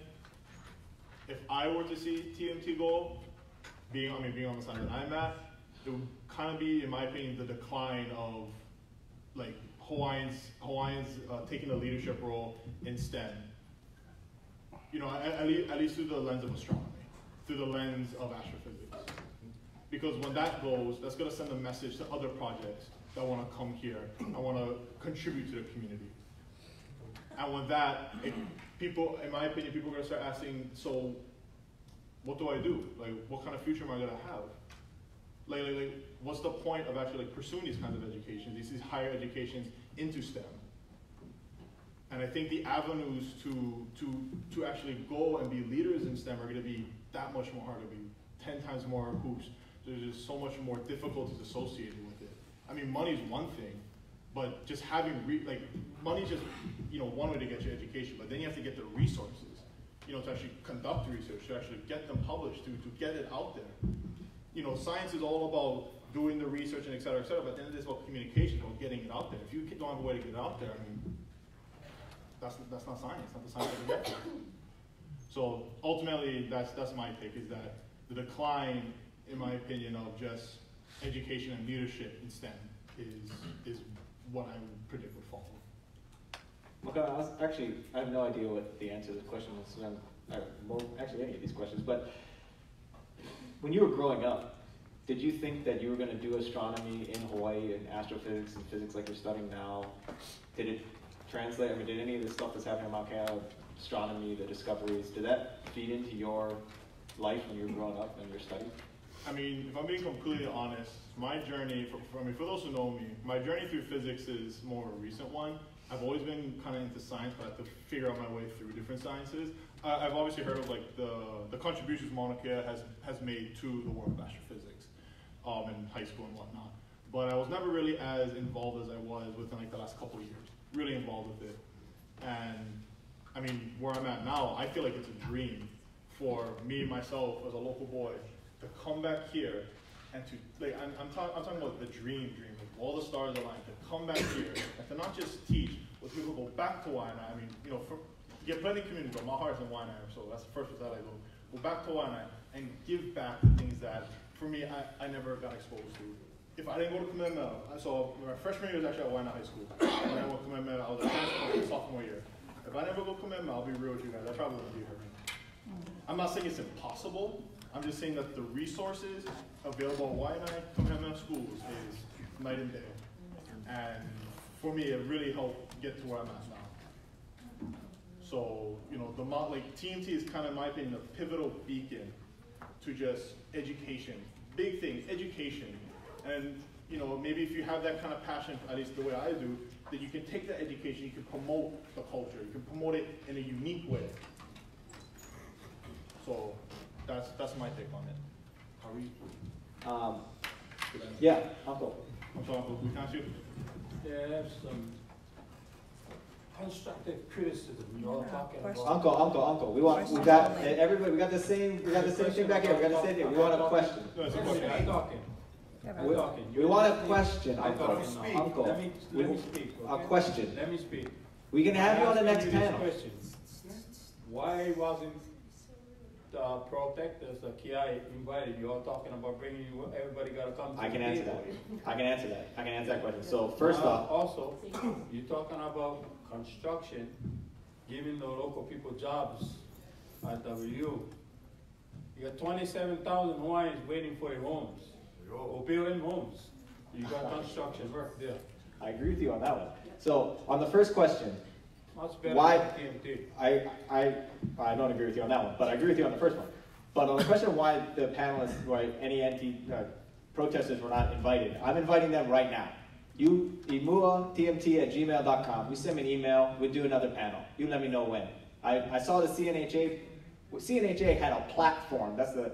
If I were to see TMT go, being, I mean, being on the side that I'm it would kind of be, in my opinion, the decline of like Hawaiians, Hawaiians uh, taking a leadership role in STEM. You know, at, at, least, at least through the lens of astronomy, through the lens of astrophysics. Because when that goes, that's going to send a message to other projects that want to come here and want to contribute to the community. And with that, it, people, in my opinion, people are going to start asking, so what do I do? Like, what kind of future am I going to have? Like, like, like, what's the point of actually like pursuing these kinds of educations, these, these higher educations into STEM? And I think the avenues to, to, to actually go and be leaders in STEM are going to be that much more hard, to be 10 times more hoops. There's just so much more difficulties associated with it. I mean, money's one thing, but just having, re- like, money's just, you know, one way to get your education, but then you have to get the resources, you know, to actually conduct research, to actually get them published, to, to get it out there. You know, science is all about doing the research and et cetera, et cetera, but then is about communication, about getting it out there. If you don't have a way to get it out there, I mean, that's, that's not science, not the science that we get. So ultimately, that's, that's my take, is that the decline, in my opinion, of just education and leadership in STEM is, is what I would predict would follow. Okay, I was, actually, I have no idea what the answer to this question was. so actually, any of these questions, but when you were growing up, did you think that you were gonna do astronomy in Hawaii and astrophysics and physics like you're studying now? Did it translate, I mean, did any of the stuff that's happening in Mount Kana, astronomy, the discoveries, did that feed into your life when you were growing up and your studies? I mean, if I'm being completely honest, my journey, for, for, I mean, for those who know me, my journey through physics is more of a recent one. I've always been kind of into science, but I have to figure out my way through different sciences. I've obviously heard of like the, the contributions Mauna Kea has, has made to the world of astrophysics um, in high school and whatnot. But I was never really as involved as I was within like the last couple of years, really involved with it. And I mean, where I'm at now, I feel like it's a dream for me, myself, as a local boy, to come back here and to, like, I'm, I'm, I'm talking about the dream, dream, with all the stars aligned, to come back here and to not just teach, but people go back to Waianae. I mean, you know, for, get plenty of community, but my heart's in Waianae, so that's the first place that I go. Go back to Waianae and give back the things that, for me, I, I never got exposed to. If I didn't go to Kamehameha, so my freshman year was actually at Waianae High School. When I went to Kamehameha, I was a transfer sophomore year. If I never go to Kamehameha, I'll be real with you guys, I probably wouldn't be here. I'm not saying it's impossible. I'm just saying that the resources available at Waianae Kamehameha schools is night and day. And for me, it really helped get to where I'm at now. So, you know, the like TMT is kind of, in my opinion, a pivotal beacon to just education. Big thing, education. And, you know, maybe if you have that kind of passion, at least the way I do, that you can take that education, you can promote the culture, you can promote it in a unique way. So that's, that's my take on it. How Are we, Um, yeah, Uncle. I'm sorry, Uncle, we can't you? Yeah, I have some constructive criticism, you all talking Question. about. Uncle, uncle, uncle, we want, we got, everybody, we got the same, we got the same thing back here, we got the same thing, we want a question. No, it's a question. I'm talking, We- we want a question, I'm uncle. talking now. Uncle, Let me, we- let me speak, a question. Let me speak. We can have you on the next asking you this panel. question. Why wasn't the protectors, the KI invited, you all talking about bringing you, everybody gotta come to I can answer that. I can answer that, I can answer that question. So first Now, off, Also, you're talking about construction, giving the local people jobs at WU. You got twenty-seven thousand Hawaiians waiting for their homes, or building homes. You got construction work there. I agree with you on that one. So on the first question, Why- I, I, I don't agree with you on that one, but I agree with you on the first one. But on the question of why the panelists, why any anti, uh, protesters were not invited, I'm inviting them right now. You, imuatmt at gmail.com, you send me an email, we do another panel. You let me know when. I, I saw the CNHA, CNHA had a platform, that's the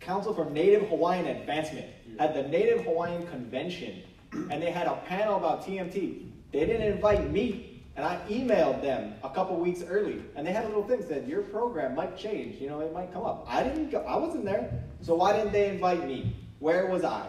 Council for Native Hawaiian Advancement, at the Native Hawaiian Convention, and they had a panel about TMT. They didn't invite me, and I emailed them a couple weeks early, and they had a little thing that said your program might change, you know, it might come up. I didn't go, I wasn't there, so why didn't they invite me? Where was I?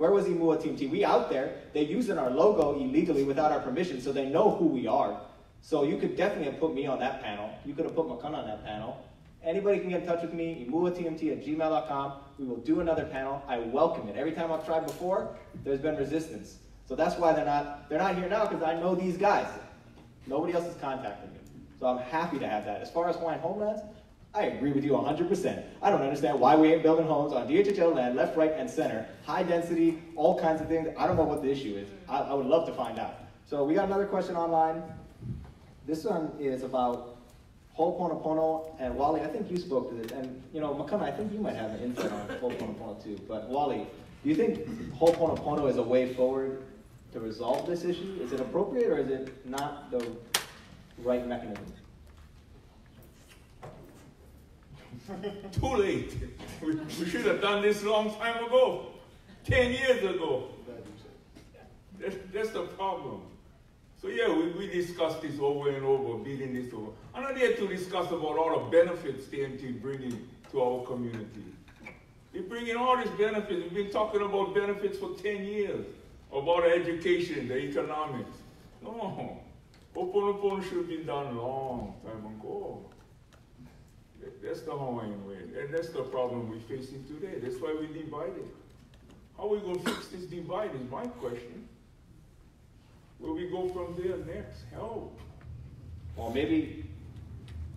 Where was Imua TMT? We out there, they're using our logo illegally without our permission, so they know who we are. So you could definitely have put me on that panel. You could have put Makana on that panel. Anybody can get in touch with me, imuatmt at gmail.com. We will do another panel. I welcome it. Every time I've tried before, there's been resistance. So that's why they're not they're not here now because I know these guys. Nobody else has contacted me. So I'm happy to have that. As far as Hawaiian homelands, I agree with you 100%. I don't understand why we ain't building homes on DHHL land, left, right, and center, high density, all kinds of things. I don't know what the issue is. I, I would love to find out. So we got another question online. This one is about Ho'oponopono and Wally. I think you spoke to this, and you know, Makana, I think you might have an insight on Ho'oponopono too. But Wally, do you think Ho'oponopono is a way forward to resolve this issue? Is it appropriate or is it not the right mechanism? Too late. We, we should have done this long time ago, 10 years ago. That's, that's the problem. So yeah, we, we discussed this over and over, beating this over. I'm not here to discuss about all the benefits TMT bringing to our community. They're bringing all these benefits. We've been talking about benefits for 10 years, about education, the economics. No, Ho'oponopono should have been done long time ago. That- That's the Hawaiian way, and that's the problem we're facing today. That's why we're divided. How are we gonna fix this divide is my question. Where we go from there next? Help. Or maybe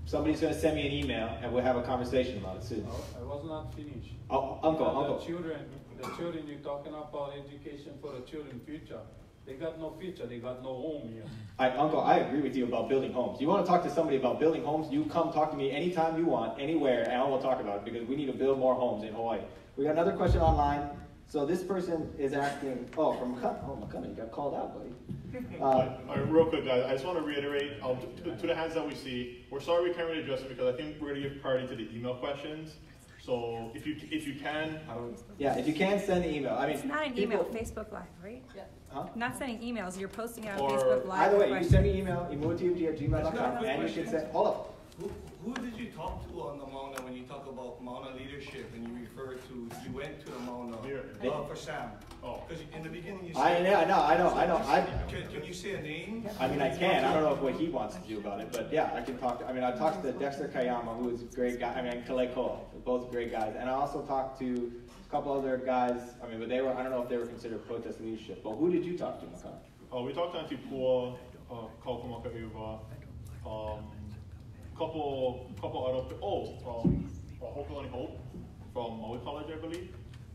somebody's going to send me an email and we'll have a conversation about it soon. Oh, no, I was not finished. Oh, uncle, Now, uncle. The children, the children, you're talking about education for the children future. They got no future, they got no home here. I, uncle, I agree with you about building homes. You want to talk to somebody about building homes? You come talk to me anytime you want, anywhere, and I will talk about it because we need to build more homes in Hawaii. We got another question online. So this person is asking, oh, from McCutcheon. Oh, McCutcheon, you got called out, buddy. Uh, All right, real quick, guys, I just want to reiterate, um, to, to the hands that we see, we're sorry we can't really address it because I think we're going to give priority to the email questions. So if you, if you can, I yeah, if you can send an email. I mean, It's not an people- email, Facebook Live, right? Yeah. Huh? Not sending emails, you're posting it on Or- Facebook Live. Either way, you can send question. me email, imuatmt at gmail.com, and you should send, hold up. Who, who did you talk to on the Mauna when you talk about Mauna leadership and you refer to, you went to the Mauna, Here. uh, for Sam? Oh. Because in the beginning you I, said. yeah, I know, I know, I know. I, Can, can you say a name? I mean, I can. I don't know what he wants to do about it, but yeah, I can talk. To, I mean, I talked to Dexter Kaiama, who is a great guy. I mean, Kaleikoa, both great guys, and I also talked to a couple other guys. I mean, but they were. I don't know if they were considered protest leadership. But who did you talk to, Makana? uh, we talked to Auntie Pua, uh, Kaukamaka Iwa, um, couple, couple other, oh, from, uh, Hokulani Hope, from Maui College, I believe.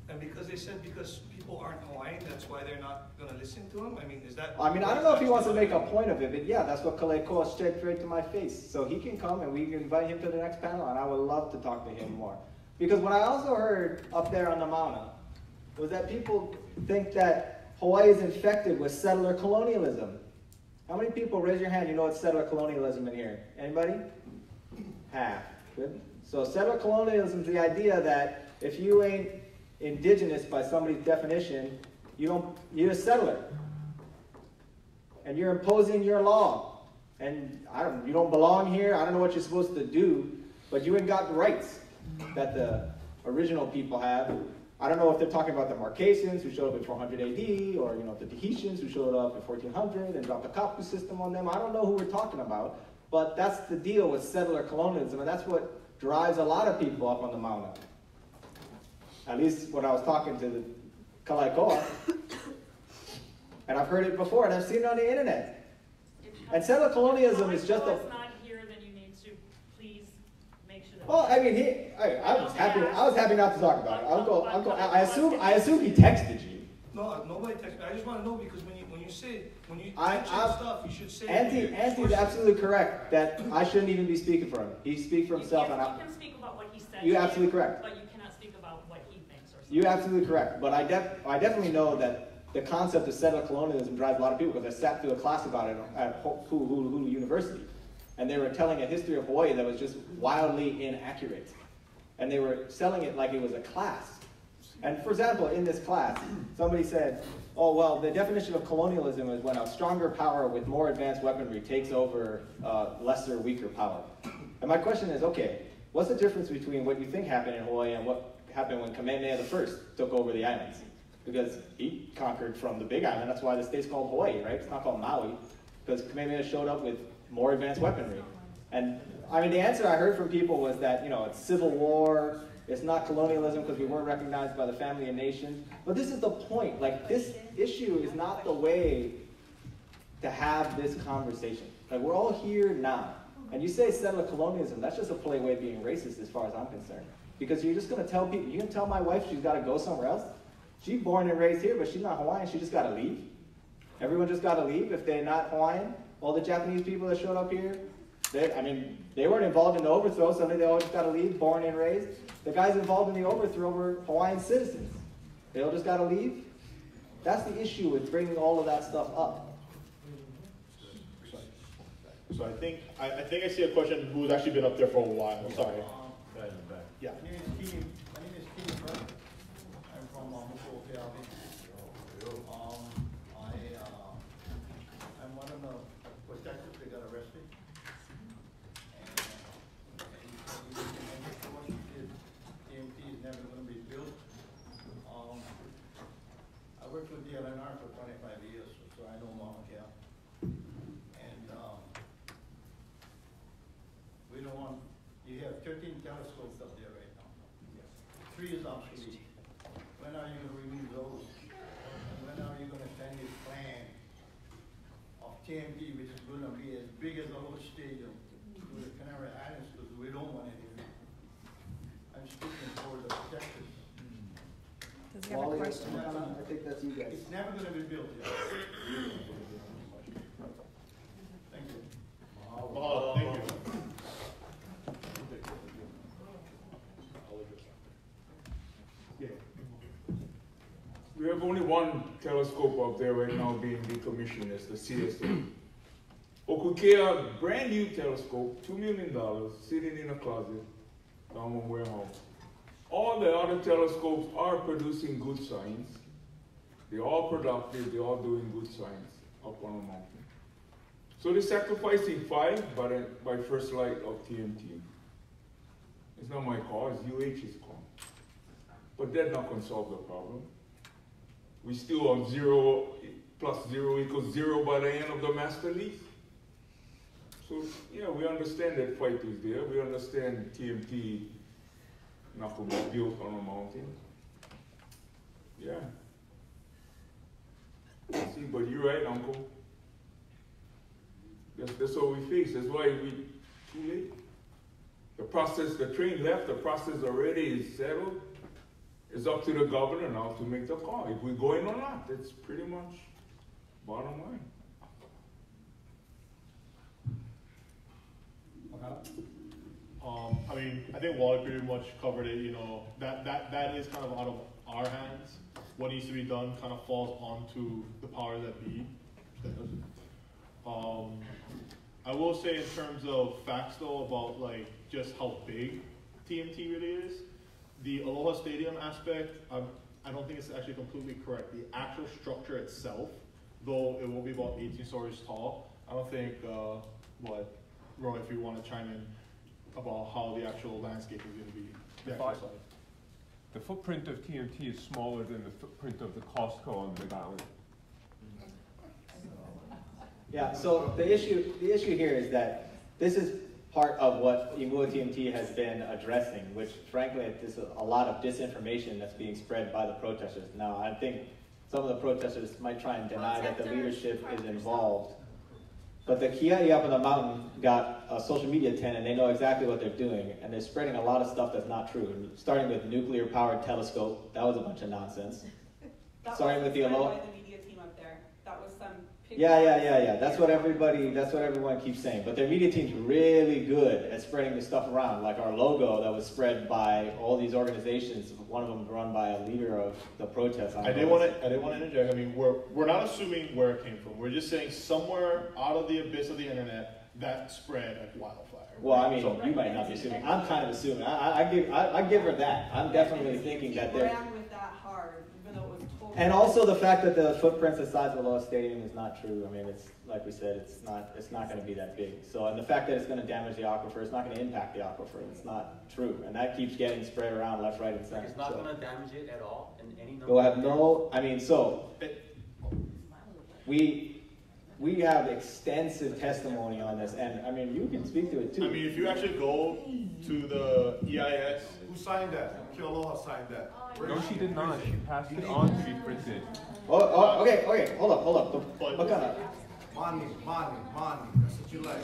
And because they said because people aren't Hawaiian, that's why they're not gonna listen to him? I mean, is that? I mean, I don't know if he wants to make a point of it, but yeah, that's what Kaleikoa said straight to my face. So he can come and we can invite him to the next panel, and I would love to talk to him more. Because what I also heard up there on the Mauna was that people think that Hawaii is infected with settler colonialism. How many people, raise your hand, you know what settler colonialism in here? Anybody? Half. Good. So settler colonialism is the idea that if you ain't indigenous by somebody's definition, you don't, you're a settler. And you're imposing your law. And I don't, you don't belong here. I don't know what you're supposed to do, but you ain't got the rights that the original people have. I don't know if they're talking about the Marquesans who showed up in 400 AD, or you know the Tahitians who showed up in 1400 and dropped the kapu system on them. I don't know who we're talking about, but that's the deal with settler colonialism, and that's what drives a lot of people up on the mountain. At least when I was talking to the Kaleikoa. and I've heard it before, and I've seen it on the internet. And settler colonialism is just a. If not here, then you need to please make sure that. Well, I mean, he. I, I was happy. I was happy not to talk about it. I'll go. I'll go. I assume. I assume he texted you. No, nobody texted me. I just wanna know because when you, when say, when you I- mention I- stuff, you should say. Auntie, your Auntie's absolutely correct that I shouldn't even be speaking for him. He speaks for himself, can, and you I. can speak about what he said. You're to you, absolutely correct. But you cannot speak about what he thinks or something. You're absolutely correct, but I def, I definitely know that the concept of settler colonialism drives a lot of people because I sat through a class about it at Ho- Hulu, Hulu, Hulu University, and they were telling a history of Hawaii that was just wildly inaccurate, and they were selling it like it was a class. And for example, in this class, somebody said, "Oh well, the definition of colonialism is when a stronger power with more advanced weaponry takes over uh, lesser, weaker power." And my question is, okay, what's the difference between what you think happened in Hawaii and what happened when Kamehameha I took over the islands? Because he conquered from the Big Island. That's why the state's called Hawaii, right? It's not called Maui, because Kamehameha showed up with more advanced weaponry. And I mean, the answer I heard from people was that you know it's civil war. It's not colonialism because we weren't recognized by the family and nation. But this is the point. Like this issue is not the way to have this conversation. Like we're all here now. And you say settler colonialism, that's just a polite way of being racist as far as I'm concerned. Because you're just gonna tell people, you're gonna tell my wife she's gotta go somewhere else? She's born and raised here, but she's not Hawaiian, she just gotta leave? Everyone just gotta leave if they're not Hawaiian? All the Japanese people that showed up here, they, I mean, they weren't involved in the overthrow, suddenly they all just gotta leave, born and raised. The guys involved in the overthrow were Hawaiian citizens. They all just gotta leave? That's the issue with bringing all of that stuff up. So I think, I, I think I see a question who's actually been up there for a while, I'm sorry. Yeah. My name is Kenny, my name is Kenny Burke. I'm from uh, Moko, Keawe. Um, I, uh, I'm one of the protectors that got arrested. And, uh, and he said, "You can make it to us," he said, TMT is never gonna be built. Um, I worked with the LNR for twenty-five years, so I know Mauna Kea. And, um, we don't want, you have thirteen telescopes up there right now. Three is obsolete. When are you gonna remove those? And when are you gonna send this plan of TMT, which is gonna be as big as the whole stadium, to the Canary Islands, because we don't want it here. I'm speaking for the protectors. Does he have a Wally, question? I think that's you guys. It's never gonna be built here. Have only one telescope up there right now being decommissioned, it's the CSO. Okukea, brand new telescope, two million dollars, sitting in a closet down one warehouse. All the other telescopes are producing good science. They're all productive, they're all doing good science up on the mountain. So they're sacrificing five by, the, by first light of TMT. It's not my call, it's UH's call. But that's not gonna solve the problem. We still on zero, plus zero equals zero by the end of the master lease. So, yeah, we understand that fight is there, we understand TMT not gonna be built on a mountain. Yeah. See, but you're right, uncle. That's, that's what we face, that's why we, too late. The process, the train left, the process already is settled. It's up to the governor now to make the call, if we go in or not, that's pretty much bottom line. Um, I mean, I think Wally pretty much covered it, you know, that, that, that is kind of out of our hands. What needs to be done kind of falls onto the power that be. Um, I will say in terms of facts though, about like just how big TMT really is, the Aloha Stadium aspect, um, I don't think it's actually completely correct. The actual structure itself, though it will be about eighteen stories tall, I don't think, uh, what, Roy, if you wanna chime in about how the actual landscape is gonna be, the actual site. The footprint of TMT is smaller than the footprint of the Costco on the Island. Yeah, so the issue, the issue here is that this is part of what Imua TMT has been addressing, which frankly, there's a lot of disinformation that's being spread by the protesters. Now, I think some of the protesters might try and deny that the leadership is involved. But the Kiai up on the mountain got a social media tent and they know exactly what they're doing. And they're spreading a lot of stuff that's not true. Starting with nuclear powered telescope, that was a bunch of nonsense. Starting with the spread Alo- by the media team up there. That was some. picture- Yeah, yeah, yeah, yeah. That's what everybody, that's what everyone keeps saying. But their media team's really good at spreading this stuff around. Like our logo that was spread by all these organizations. One of them run by a leader of the protest. I did want to. I did want to interject. I mean, we're we're not assuming where it came from. We're just saying somewhere out of the abyss of the internet that spread like wildfire. Well, I mean, So- you might not be assuming. I'm kind of assuming. I, I, I give, I, I give her that. I'm definitely thinking that He they're. ran with that hard, even though it was totally. And also the fact that the footprint's the size of the Aloha Stadium is not true. I mean, it's, like we said, it's not, it's not gonna be that big. So, and the fact that it's gonna damage the aquifer, it's not gonna impact the aquifer, it's not true. And that keeps getting spread around left, right, and center. It's not So- gonna damage it at all in any number? We'll have of no, I mean, so, we, we have extensive testimony on this, and, I mean, you can speak to it too. I mean, if you actually go to the EIS, Who signed that? Kealoha signed that. Oh, Where No, she did not. She passed it on to be printed. Oh, oh, okay, okay, hold up, hold up. What kind of, Money, money, money, that's what you like.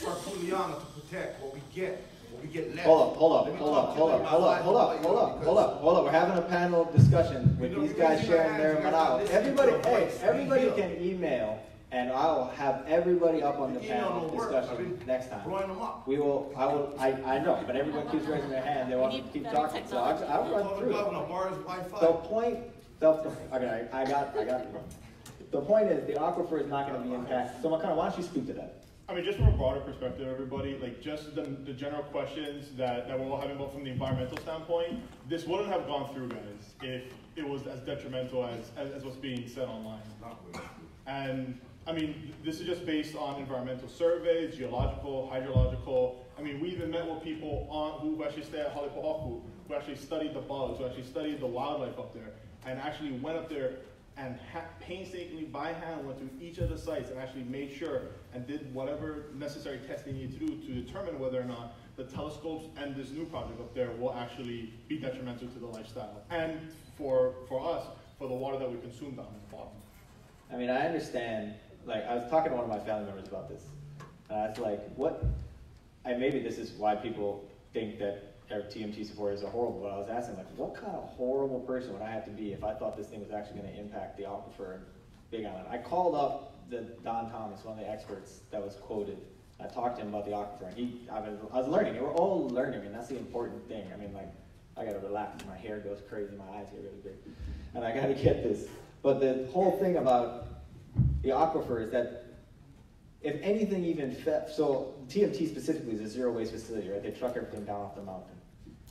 Start Juliana to protect what we get, what we get left. hold up, hold up, hold up, hold up, hold up, hold up, hold up, hold up, hold up. We're having a panel discussion with these guys raising your sharing their you're manao. Everybody, hey, everybody can email, and I'll have everybody up on the Email panel don't work. I've discussion been next time. Blowing them up. We will, I will, I, I know, but everyone keeps raising their hand, they want to keep better talking, so I, I'll Call run the through it. governor, borrow Wi-Fi. The point, the, the- okay, I I got, I got. The point is, the aquifer is not gonna be impacted, so Makana, why don't you speak to that? I mean, just from a broader perspective, everybody, like just the, the general questions that, that we're all having, both from the environmental standpoint, this wouldn't have gone through, guys, if it was as detrimental as, as, as what's being said online. And, I mean, this is just based on environmental surveys, geological, hydrological. I mean, we even met with people on, who actually stay at Halepohaku, who actually studied the bugs, who actually studied the wildlife up there, and actually went up there and painstakingly by hand went through each of the sites and actually made sure and did whatever necessary testing they needed to do to determine whether or not the telescopes and this new project up there will actually be detrimental to the lifestyle and for for us for the water that we consume down at the bottom. I mean, I understand, like, I was talking to one of my family members about this. And I was like, what, and maybe this is why people think that TMT supporters are horrible, but I was asking, like, what kind of horrible person would I have to be if I thought this thing was actually gonna impact the aquifer in Big Island? I called up the Don Thomas, one of the experts that was quoted. I talked to him about the aquifer, and he, I was, I was learning, we're all learning, and that's the important thing. I mean, like, I gotta relax, my hair goes crazy, my eyes get really big, and I gotta get this. But the whole thing about the aquifer is that if anything even fell, so TMT specifically is a zero waste facility, right? They truck everything down off the mountain.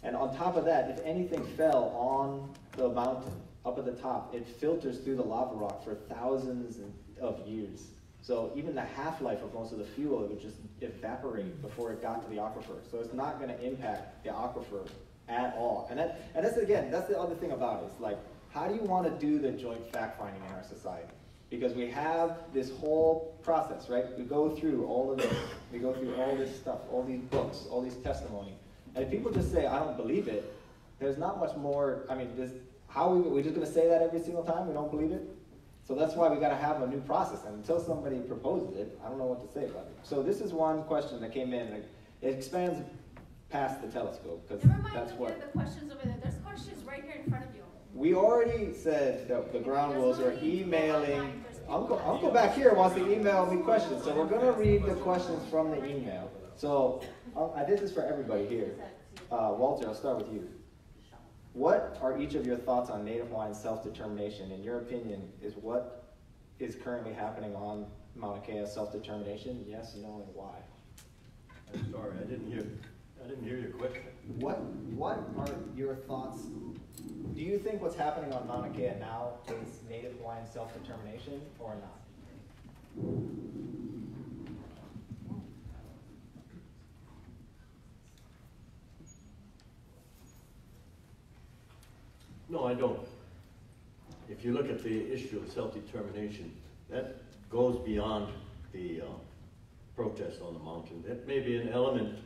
And on top of that, if anything fell on the mountain, up at the top, it filters through the lava rock for thousands of years. So even the half-life of most of the fuel, it would just evaporate before it got to the aquifer. So it's not gonna impact the aquifer at all. And that, and that's, again, that's the other thing about it, is like, how do you wanna do the joint fact-finding in our society? Because we have this whole process, right? We go through all of this, we go through all this stuff, all these books, all these testimony. And if people just say, I don't believe it, there's not much more, I mean, this, how we, we just gonna say that every single time, we don't believe it? So that's why we gotta have a new process, and until somebody proposes it, I don't know what to say about it. So this is one question that came in, like, it expands past the telescope, because that's what. at the questions over there, there's questions right here in front of you. We already said that the ground rules are emailing, Uncle, Uncle back here wants to email me questions, so we're gonna read the questions from the email. So, uh, I did this for everybody here. Uh, Walter, I'll start with you. What are each of your thoughts on Native Hawaiian self-determination? In your opinion, is what is currently happening on Mauna Kea self-determination? Yes, no, and why? I'm sorry, I didn't hear, I didn't hear your question. What, what are your thoughts? Do you think what's happening on Mauna Kea now is Native Hawaiian self-determination or not? No, I don't. If you look at the issue of self-determination, that goes beyond the uh, protest on the mountain. That may be an element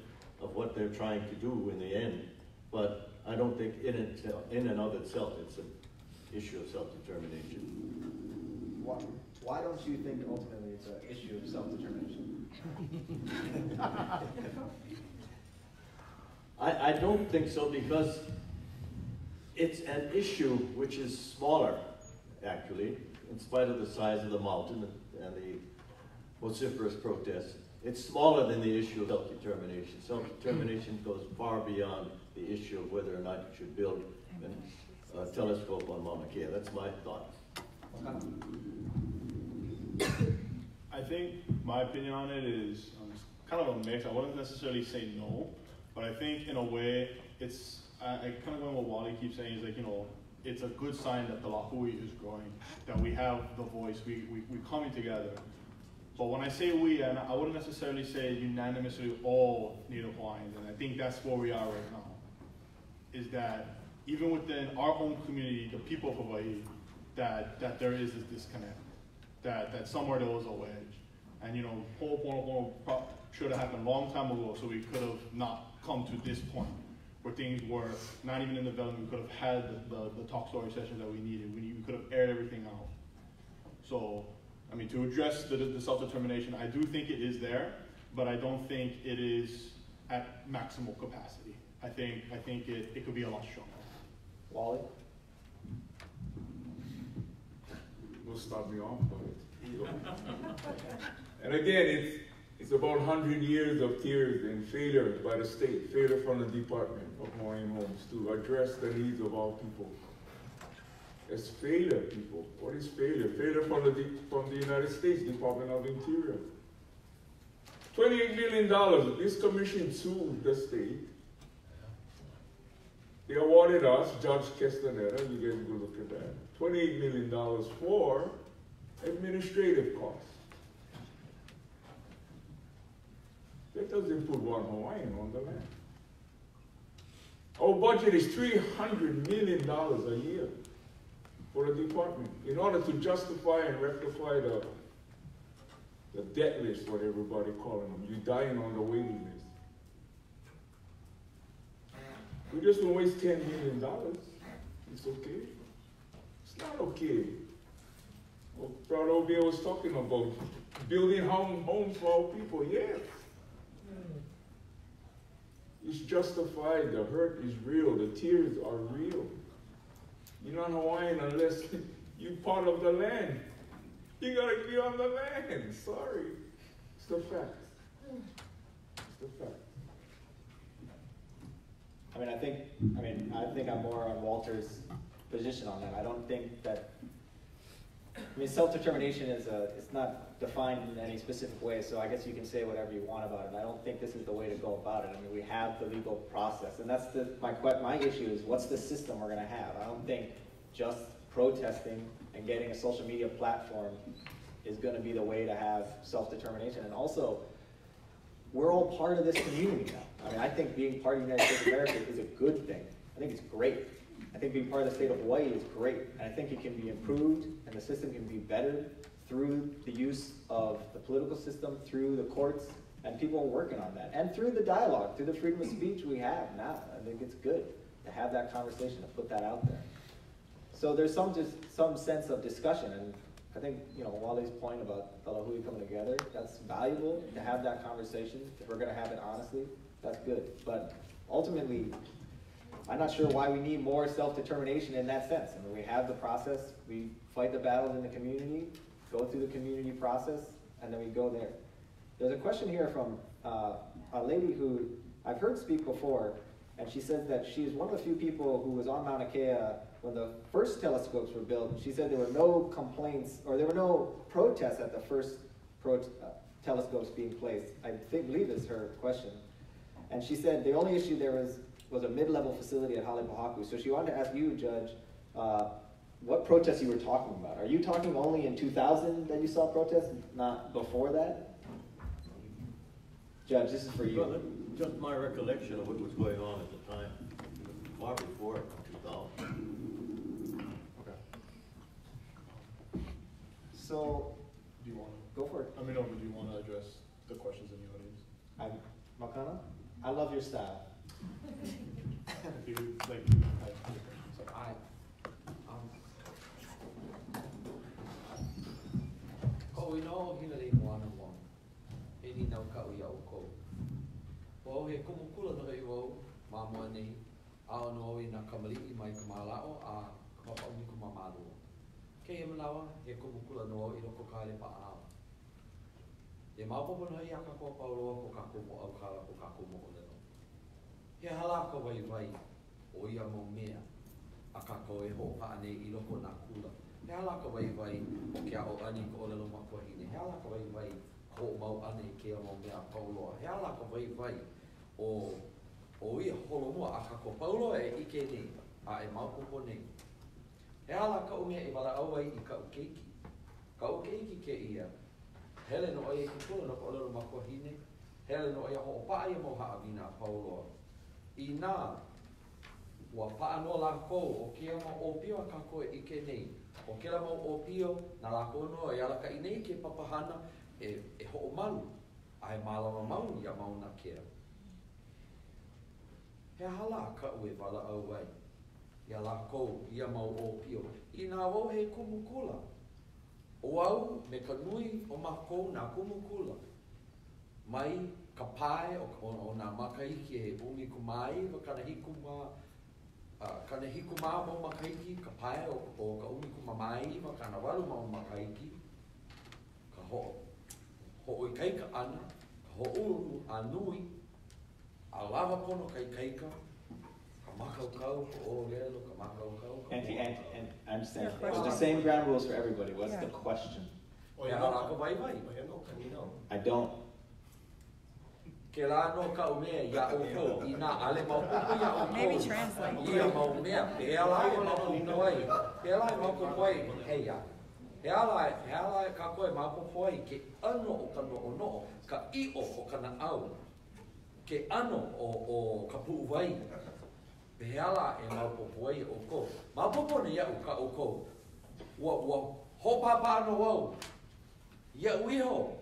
of what they're trying to do in the end, but I don't think in, it, in and of itself it's an issue of self-determination. Why, why don't you think ultimately it's an issue of self-determination? I, I don't think so because it's an issue which is smaller, actually, in spite of the size of the mountain and the vociferous protests. It's smaller than the issue of self-determination. Self-determination goes far beyond the issue of whether or not you should build a telescope on Mauna Kea. That's my thought. I think my opinion on it is um, kind of a mix. I wouldn't necessarily say no, but I think in a way it's I, I kind of going what Wally keeps saying is like you know it's a good sign that the Lahui is growing, that we have the voice, we we we're coming together. But when I say we, and I wouldn't necessarily say unanimously all Native Hawaiians, and I think that's where we are right now, is that even within our own community, the people of Hawaii, that that there is this disconnect that, that somewhere there was a wedge. And you know, Ho'oponopono should have happened a long time ago, so we could have not come to this point where things were not even in development. We could have had the, the, the talk story sessions that we needed. We, need, we could have aired everything out. So, I mean, to address the, the self determination, I do think it is there, but I don't think it is at maximal capacity. I think I think it, it could be a lot stronger. Wally? will stop me off, but. and again, it's, it's about 100 years of tears and failure by the state, failure from the Department of Hawaiian Homes to address the needs of our people. It's failure, people. What is failure? Failure from the, from the United States Department of Interior. $28 million. This commission sued the state. They awarded us, Judge Castaneda, you guys go look at that, $28 million for administrative costs. That doesn't put one Hawaiian on the land. Our budget is $300 million a year for the department in order to justify and rectify the, the debt list, what everybody calling them. You're dying on the waiting list. We just don't waste $10 million. It's okay. It's not okay. What Brother Obia was talking about building home, homes for our people, yes. Hmm. It's justified. The hurt is real. The tears are real. You're not Hawaiian unless you're part of the land. You gotta be on the land. Sorry. It's the fact. It's the fact. I mean, I think, I mean, I think I'm more on Walter's position on that. I don't think that, I mean, self-determination is a, it's not defined in any specific way, so I guess you can say whatever you want about it. I don't think this is the way to go about it. I mean, we have the legal process, and that's the, my, my issue is, what's the system we're gonna have? I don't think just protesting and getting a social media platform is gonna be the way to have self-determination. And also, we're all part of this community now. I mean, I think being part of the United States of America is a good thing. I think it's great. I think being part of the state of Hawaii is great. And I think it can be improved and the system can be bettered through the use of the political system, through the courts, and people are working on that. And through the dialogue, through the freedom of speech we have now. I think it's good to have that conversation, to put that out there. So there's some just some sense of discussion, and I think you know Wally's point about the Lahui coming together. That's valuable to have that conversation if we're going to have it honestly. That's good. But ultimately, I'm not sure why we need more self-determination in that sense. I mean, we have the process, we fight the battles in the community, go through the community process, and then we go there. There's a question here from uh, a lady who I've heard speak before, and she says that she's one of the few people who was on Mauna Kea when the first telescopes were built. She said there were no complaints, or there were no protests at the first pro- uh, telescopes being placed. I think, believe is her question. And she said the only issue there was was a mid-level facility at Halepohaku. So she wanted to ask you, Judge, uh, what protests you were talking about. Are you talking only in 2000 that you saw protests, not before that? Judge, this is for you. Well, Just my recollection of what was going on at the time, far before two thousand. So, Do you want to go for it. I mean, Norman, do you want to address the questions in the audience? I'm Makana. I love your style. If you, like, have any questions, so. I, um, ko ino hina rei moana moana. E ni nau ka ui au ko. Wau he kumukula no hei wau, mā mua nei, ao no i nā kamariki mai ka mālao, a ka pau ni ku mamālua. Ke he manawa, he kumukula no au i roko ka le pa ao. E maopopo no hei a kako a pau ko kako mo au kala ko kako mo onero. He hala ko vai vai o ia mo mea a kako e ho pa ane i loko na kula. He hala ko vai vai o kia o ani ko onero ma kua hine. He hala ko vai vai ko o mau ane a mo mea a pau roa. He hala ko vai vai o o ia holo mua a kako pau roa e ike ni a e maopopo ne. He hala ka unge e wala au ai i ka ukeiki. Ka ukeiki ke ia ke ia Hele no ai ki kula no ko olelo makuahine. Hele no ai ho pa ai mo ha avina pauloa. I nā, ua paanoa lākou o kia ma o pio a kako e ike nei. O kia mau o pio, nā lākou noa e alaka i nei ke papahana e, e ho o malu. Ai mālama mauni a mauna kia. He hala ka ue wala au ai. Ia lākou, ia mau o pio. I nā wau he kumukula. O au me ka nui o makou nā kumukula. Mai ka pae o, o, o nā makaiki e umi kumai, wa kana hiku mā uh, kana hiku mā mo makaiki, ka pae o, o ka umi kumamai, wa kana walu mau makaiki, ka ho, ho oi kaika ana, ka ho uru a nui, a lava pono kai kaika, ka makaukau, ka o lelo, ka makaukau, ka Anti, anti, anti, I understand. Yeah, There's the same ground rules for everybody. What's Yeah. the question? He ala ka vai vai. I don't. No ka o mea ia o ko i nā ale mau pupu ia o ko. Maybe translate. He ala. He ala ka koe ke ano o ka ka o ka. Ke ano o, o ka puu vai. Beala e maupopo ai o kou. Maupopo ne iau ka o kou. Ua ua hopapa no au. Ia uiho.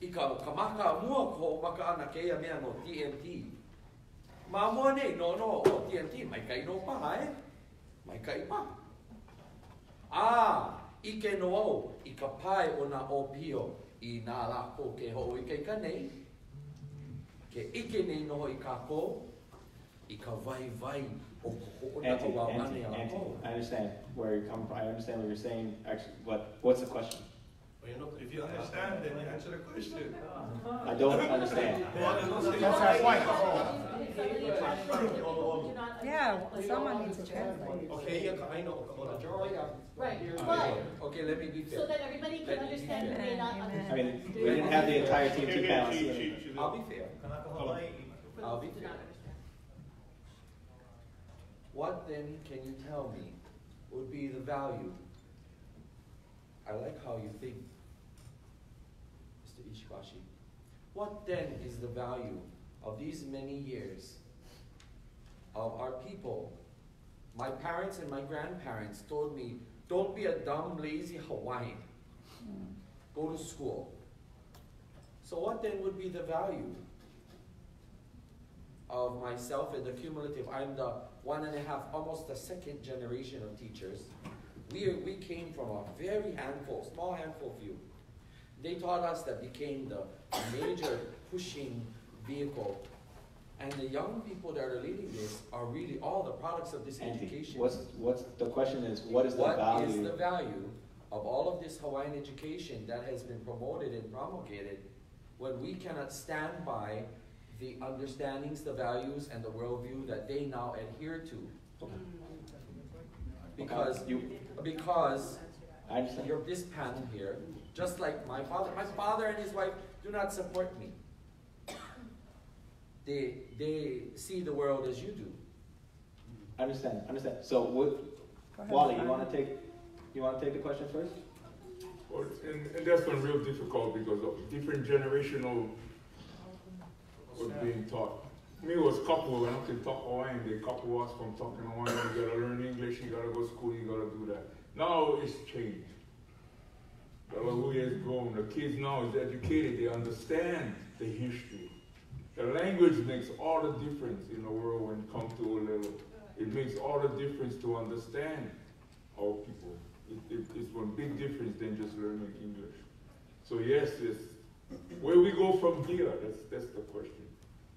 I ka kamaka mua ko o maka ana keia mea no TNT. Ma mua nei, no no, o TNT, mai kai no paha e. Mai kai pa. A, i ke no au, i ka pai o na o pio, i nā lako ke ho i kei ka nei. Ke ike nei no i ka ko i understand where you're coming from. I understand what you're saying. Actually, what, what's the question? If you understand, then you answer the question. I don't understand. That's our point. Yeah, someone needs to translate. Okay, yeah, I know. Right, Okay, but, Okay, let me be fair. so that everybody can Let me be understand who fair. may not I mean, we didn't have the entire team panel. She- so- she- I'll be fair. I'll be fair. What then can you tell me would be the value? I like how you think, Mr. Ishibashi. What then is the value of these many years of our people? My parents and my grandparents told me, don't be a dumb, lazy Hawaiian. Go to school. So what then would be the value of myself and the cumulative? I'm the one and a half, almost the second generation of teachers. We, we came from a very handful, small handful of you. They taught us that became the major pushing vehicle And the young people that are leading this are really all the products of this Auntie, education. what's, what's, the question is, what is the value? is the value of all of this Hawaiian education that has been promoted and promulgated when we cannot stand by the understandings, the values, and the worldview that they now adhere to? Because, You- because you're this panel here, just like my father, my father and his wife do not support me. They, they see the world as you do. I understand, I understand. So what, Wally, you wanna take, you wanna take the question first? Well, and, and that's been real difficult because of different generational was being taught. Me was couple when I can talk Hawaiian, they couple us from talking Hawaiian, you gotta learn English, you gotta go to school, you gotta do that. Now it's changed. The way has grown, the kids now is educated, they understand the history. The language makes all the difference in the world when it comes to a little. It makes all the difference to understand our people. It, it, it's one big difference than just learning English. So yes, it's, where we go from here, that's, that's the question.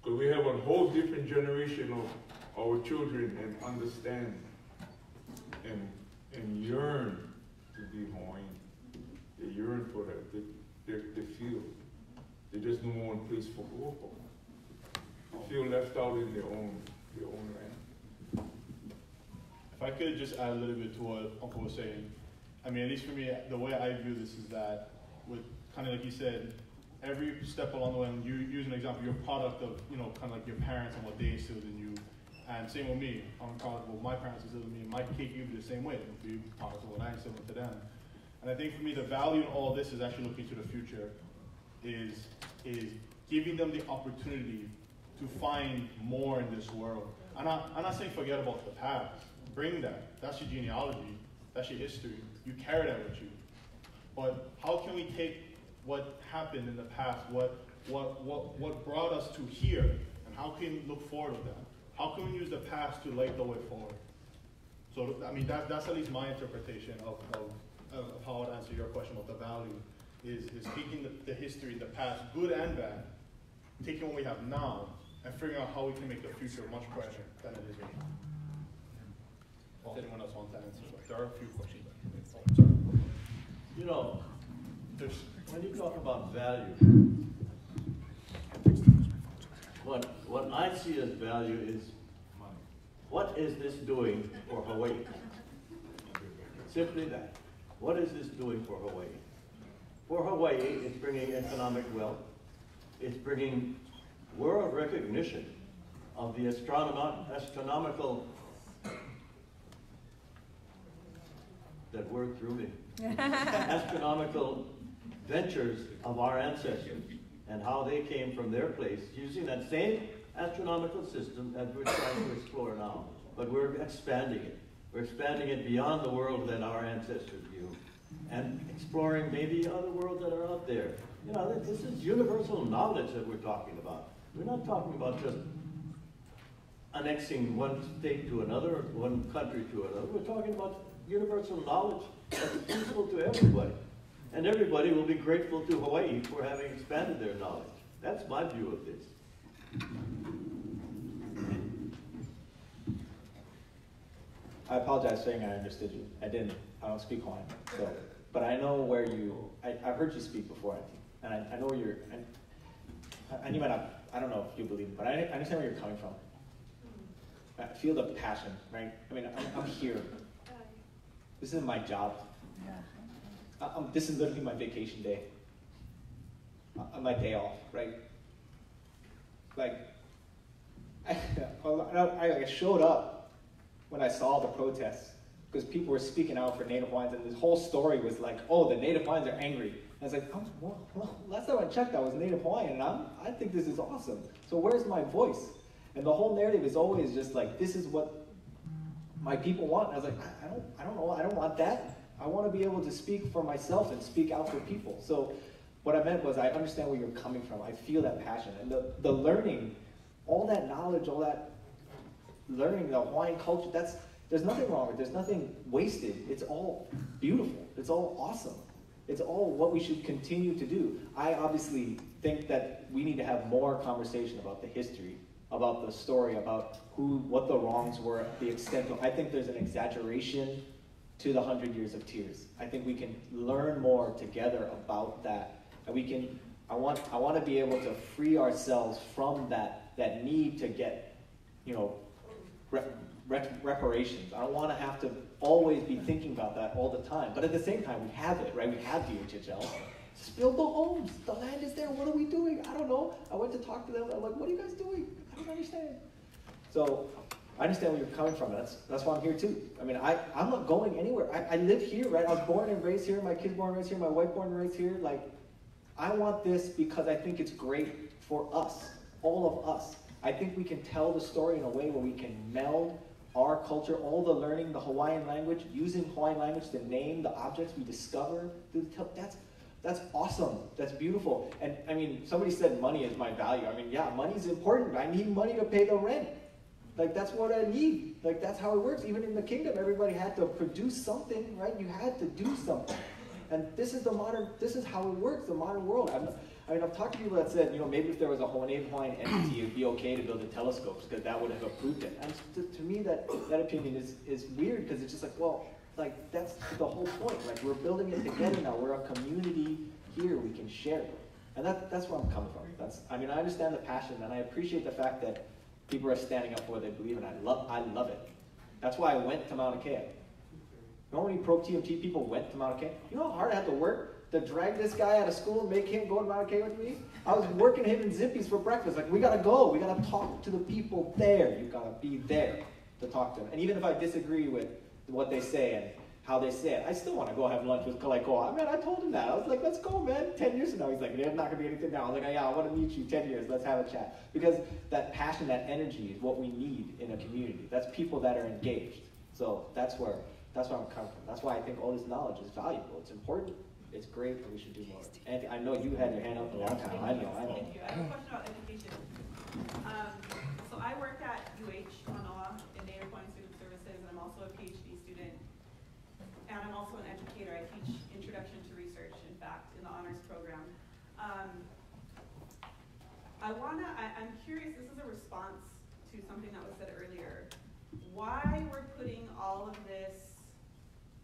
Because we have a whole different generation of our children and understand and, and yearn to be Hawaiian. They yearn for that, they, they, they feel. They just one place for go. They feel left out in their own, their own land. If I could just add a little bit to what Uncle was saying, I mean, at least for me, the way I view this is that, with kind of like you said, every step along the way, and you use an example, you're a product of, you know, kind of like your parents and what they instilled in you. And same with me, I'm my parents instilled in me. My kid you be the same way, it'll be product of what I instilled into them. And I think for me, the value in all this is actually looking to the future, is is giving them the opportunity to find more in this world. I'm not, I'm not saying forget about the past. Bring that. That's your genealogy. That's your history. You carry that with you. But how can we take what happened in the past, what, what, what, what brought us to here, and how can we look forward to that? How can we use the past to light the way forward? So, I mean, that, that's at least my interpretation of, of, of how I'd answer your question about the value, is, is taking the, the history, the past, good and bad, taking what we have now, and figuring out how we can make the future much brighter than it is right now. If anyone else wants to answer, but there are a few questions. Oh, sorry. You know, there's, when you talk about value, what, what I see as value is, money. what is this doing for Hawaii? Simply that. What is this doing for Hawaii? For Hawaii, it's bringing economic wealth. It's bringing world recognition of the astronom- astronomical that word through me. astronomical ventures of our ancestors and how they came from their place using that same astronomical system that we're trying to explore now. But we're expanding it. We're expanding it beyond the world that our ancestors knew and exploring maybe other worlds that are out there. You know, this is universal knowledge that we're talking about. We're not talking about just annexing one state to another, one country to another. We're talking about universal knowledge that's useful to everybody. And everybody will be grateful to Hawaii for having expanded their knowledge. That's my view of this. I apologize for saying I understood you. I didn't. I don't speak Hawaiian. So, but I know where you. I, I've heard you speak before, Auntie, and I, I know where you're. I, and you might not. I don't know if you believe, it, but I, I understand where you're coming from. I feel the passion, right? I mean, I'm, I'm here. Uh, this isn't my job. I, I'm, this is literally my vacation day. Uh, uh my day off, right? Like, I, I, showed up when I saw the protests because people were speaking out for Native Hawaiians, and this whole story was like, oh, the Native Hawaiians are angry. And I was like, oh, well, last time I checked, I was Native Hawaiian, and I'm, I think this is awesome. So where's my voice? And the whole narrative is always just like, this is what my people want. And I was like, I don't, I don't know, I don't want that. I want to be able to speak for myself and speak out for people. So what I meant was I understand where you're coming from. I feel that passion. And the, the learning, all that knowledge, all that learning, the Hawaiian culture, that's, there's nothing wrong with it. There's nothing wasted. It's all beautiful. It's all awesome. It's all what we should continue to do. I obviously think that we need to have more conversation about the history about the story, about who, what the wrongs were, the extent of. I think there's an exaggeration to the hundred years of tears. I think we can learn more together about that, and we can. I want, I want to be able to free ourselves from that, that need to get, you know, re- re- reparations. I don't want to have to always be thinking about that all the time. But at the same time, we have it, right? We have DHHL. Just build the homes. The land is there. What are we doing? I don't know. I went to talk to them. I'm like, what are you guys doing? I don't understand. So I understand where you're coming from. That's that's why I'm here too. I mean, I, I'm not going anywhere. I, I live here, right? I was born and raised here. My kids born and raised here. My wife born and raised here. Like, I want this because I think it's great for us, all of us. I think we can tell the story in a way where we can meld our culture, all the learning, the Hawaiian language, using Hawaiian language to name the objects we discover. That's that's awesome. That's beautiful. And I mean, somebody said money is my value. I mean, yeah, money is important. I need money to pay the rent. Like that's what I need. Like that's how it works. Even in the kingdom, everybody had to produce something, right? You had to do something. And this is the modern. This is how it works. The modern world. I'm, I mean, I've talked to people that said, you know, maybe if there was a Hawaiian entity, it'd be okay to build the telescopes because that would have approved it. And to, to me, that that opinion is is weird because it's just like, well, like that's the whole point. Like we're building it together now. We're a community here. We can share it, and that that's where I'm coming from. That's I mean I understand the passion and I appreciate the fact that people are standing up for what they believe in. I love I love it. That's why I went to Mauna Kea. You know how many pro TMT people went to Mauna Kea? You know how hard I had to work to drag this guy out of school and make him go to Mauna Kea with me? I was working him in Zippy's for breakfast. Like, we gotta go. We gotta talk to the people there. You gotta be there to talk to them. And even if I disagree with what they say and how they say it. I still want to go have lunch with Kaleikoa. I mean, I told him that. I was like, let's go, man. Ten years from now. He's like, there's not going to be anything now. I was like, yeah, I want to meet you ten years. Let's have a chat. Because that passion, that energy is what we need in a community. That's people that are engaged. So that's where, that's where I'm coming from. That's why I think all this knowledge is valuable. It's important. It's great, and we should do more. And I know you had your hand up a long time. I know, I know. Thank you. I have a question about education. Um, so I work at UH Manoa in Native Hawaiian Student Services, and I'm also a PhD student. And I'm also an educator. I teach Introduction to Research, in fact, in the honors program. Um, I wanna, I, I'm curious, this is a response to something that was said earlier. Why we're putting all of this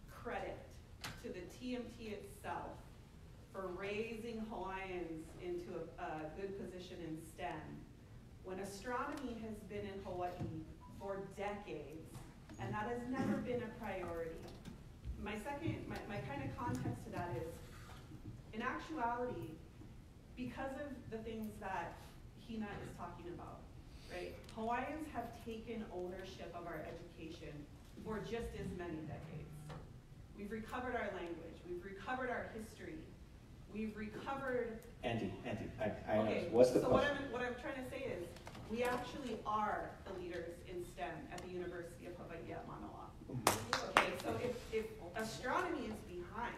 credit to the TMT itself for raising Hawaiians into a, a good position in STEM, when astronomy has been in Hawaii for decades, and that has never been a priority. My second, my, my kind of context to that is, in actuality, because of the things that Hina is talking about, right? Hawaiians have taken ownership of our education for just as many decades. We've recovered our language, we've recovered our history, we've recovered. Auntie, Auntie, I, I okay, know. What's the so question? what I'm, what I'm trying to say is, we actually are the leaders in STEM at the University of Hawaii at Manoa. Okay, so if, if astronomy is behind,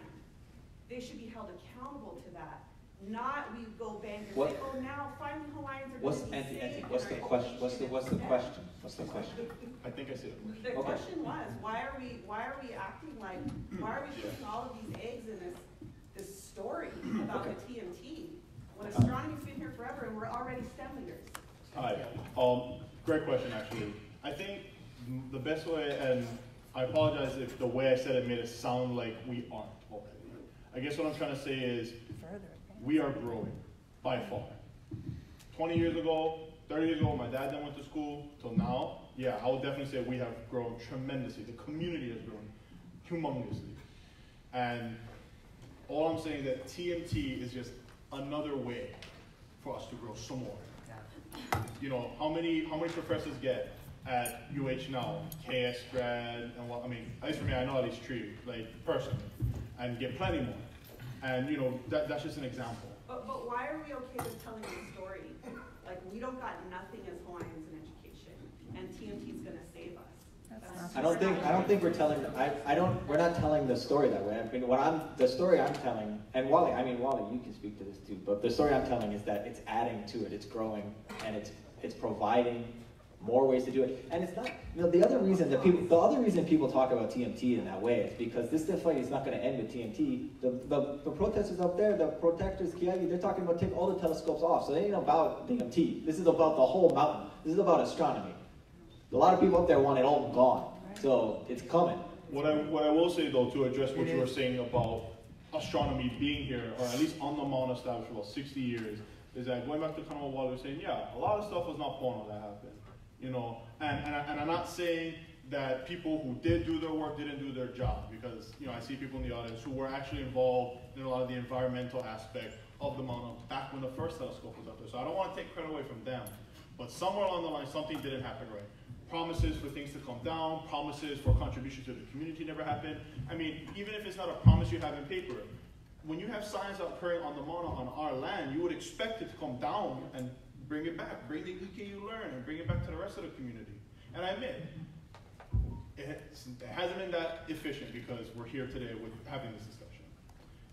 they should be held accountable to that. Not we go bang and What- say, oh, now finally Hawaiians are What's, going to be Auntie, safe Auntie, in what's our the question? What's the, education what's the in STEM." question? What's the question? I think I see the question. The Okay. question was, why are we, why are we acting like, why are we putting all of these eggs in this, this story about the TMT? When astronomy's been here forever and we're already STEM leaders. Hi. Um, great question, actually. I think the best way, and I apologize if the way I said it made it sound like we aren't already. I guess what I'm trying to say is we are growing by far. 20 years ago, 30 years ago, my dad then went to school till now. Yeah, I would definitely say we have grown tremendously. The community has grown humongously. And all I'm saying is that TMT is just another way for us to grow some more. You know, how many how many professors get at UH now? KS grad and what I mean, at least for me, I know at least three, like personally, and get plenty more. And you know, that, that's just an example. But, but why are we okay with telling the story? Like, we don't got nothing as Hawaiians in education, and TMT's gonna save us. That's- I don't think I don't think we're telling. I, I don't. We're not telling the story that way. I mean, what I'm the story I'm telling, and Wally. I mean, Wally, you can speak to this too. But the story I'm telling is that it's adding to it. It's growing, and it's it's providing more ways to do it. And it's not. You know, the other reason that people, the other reason people talk about TMT in that way is because this fight is not going to end with TMT. The, the the protesters up there, the protectors, Kiai, they're talking about take all the telescopes off. So it ain't about TMT. This is about the whole mountain. This This is about astronomy. A lot of people up there want it all gone. So it's coming. What I, what I will say though, to address what you were saying about astronomy being here, or at least on the Mount established for about 60 years, is that going back to kind of what Wally was saying, yeah, a lot of stuff was not pono that happened. You know, and, and, I, and I'm not saying that people who did do their work didn't do their job, because, you know, I see people in the audience who were actually involved in a lot of the environmental aspect of the Mount back when the first telescope was up there. So I don't want to take credit away from them, but somewhere along the line, something didn't happen right promises for things to come down, promises for contribution to the community never happened. I mean, even if it's not a promise you have in paper, when you have science occurring on the Mauna on our land, you would expect it to come down and bring it back, bring the ike you learn, and bring it back to the rest of the community. And I admit, it hasn't been that efficient because we're here today with having this discussion.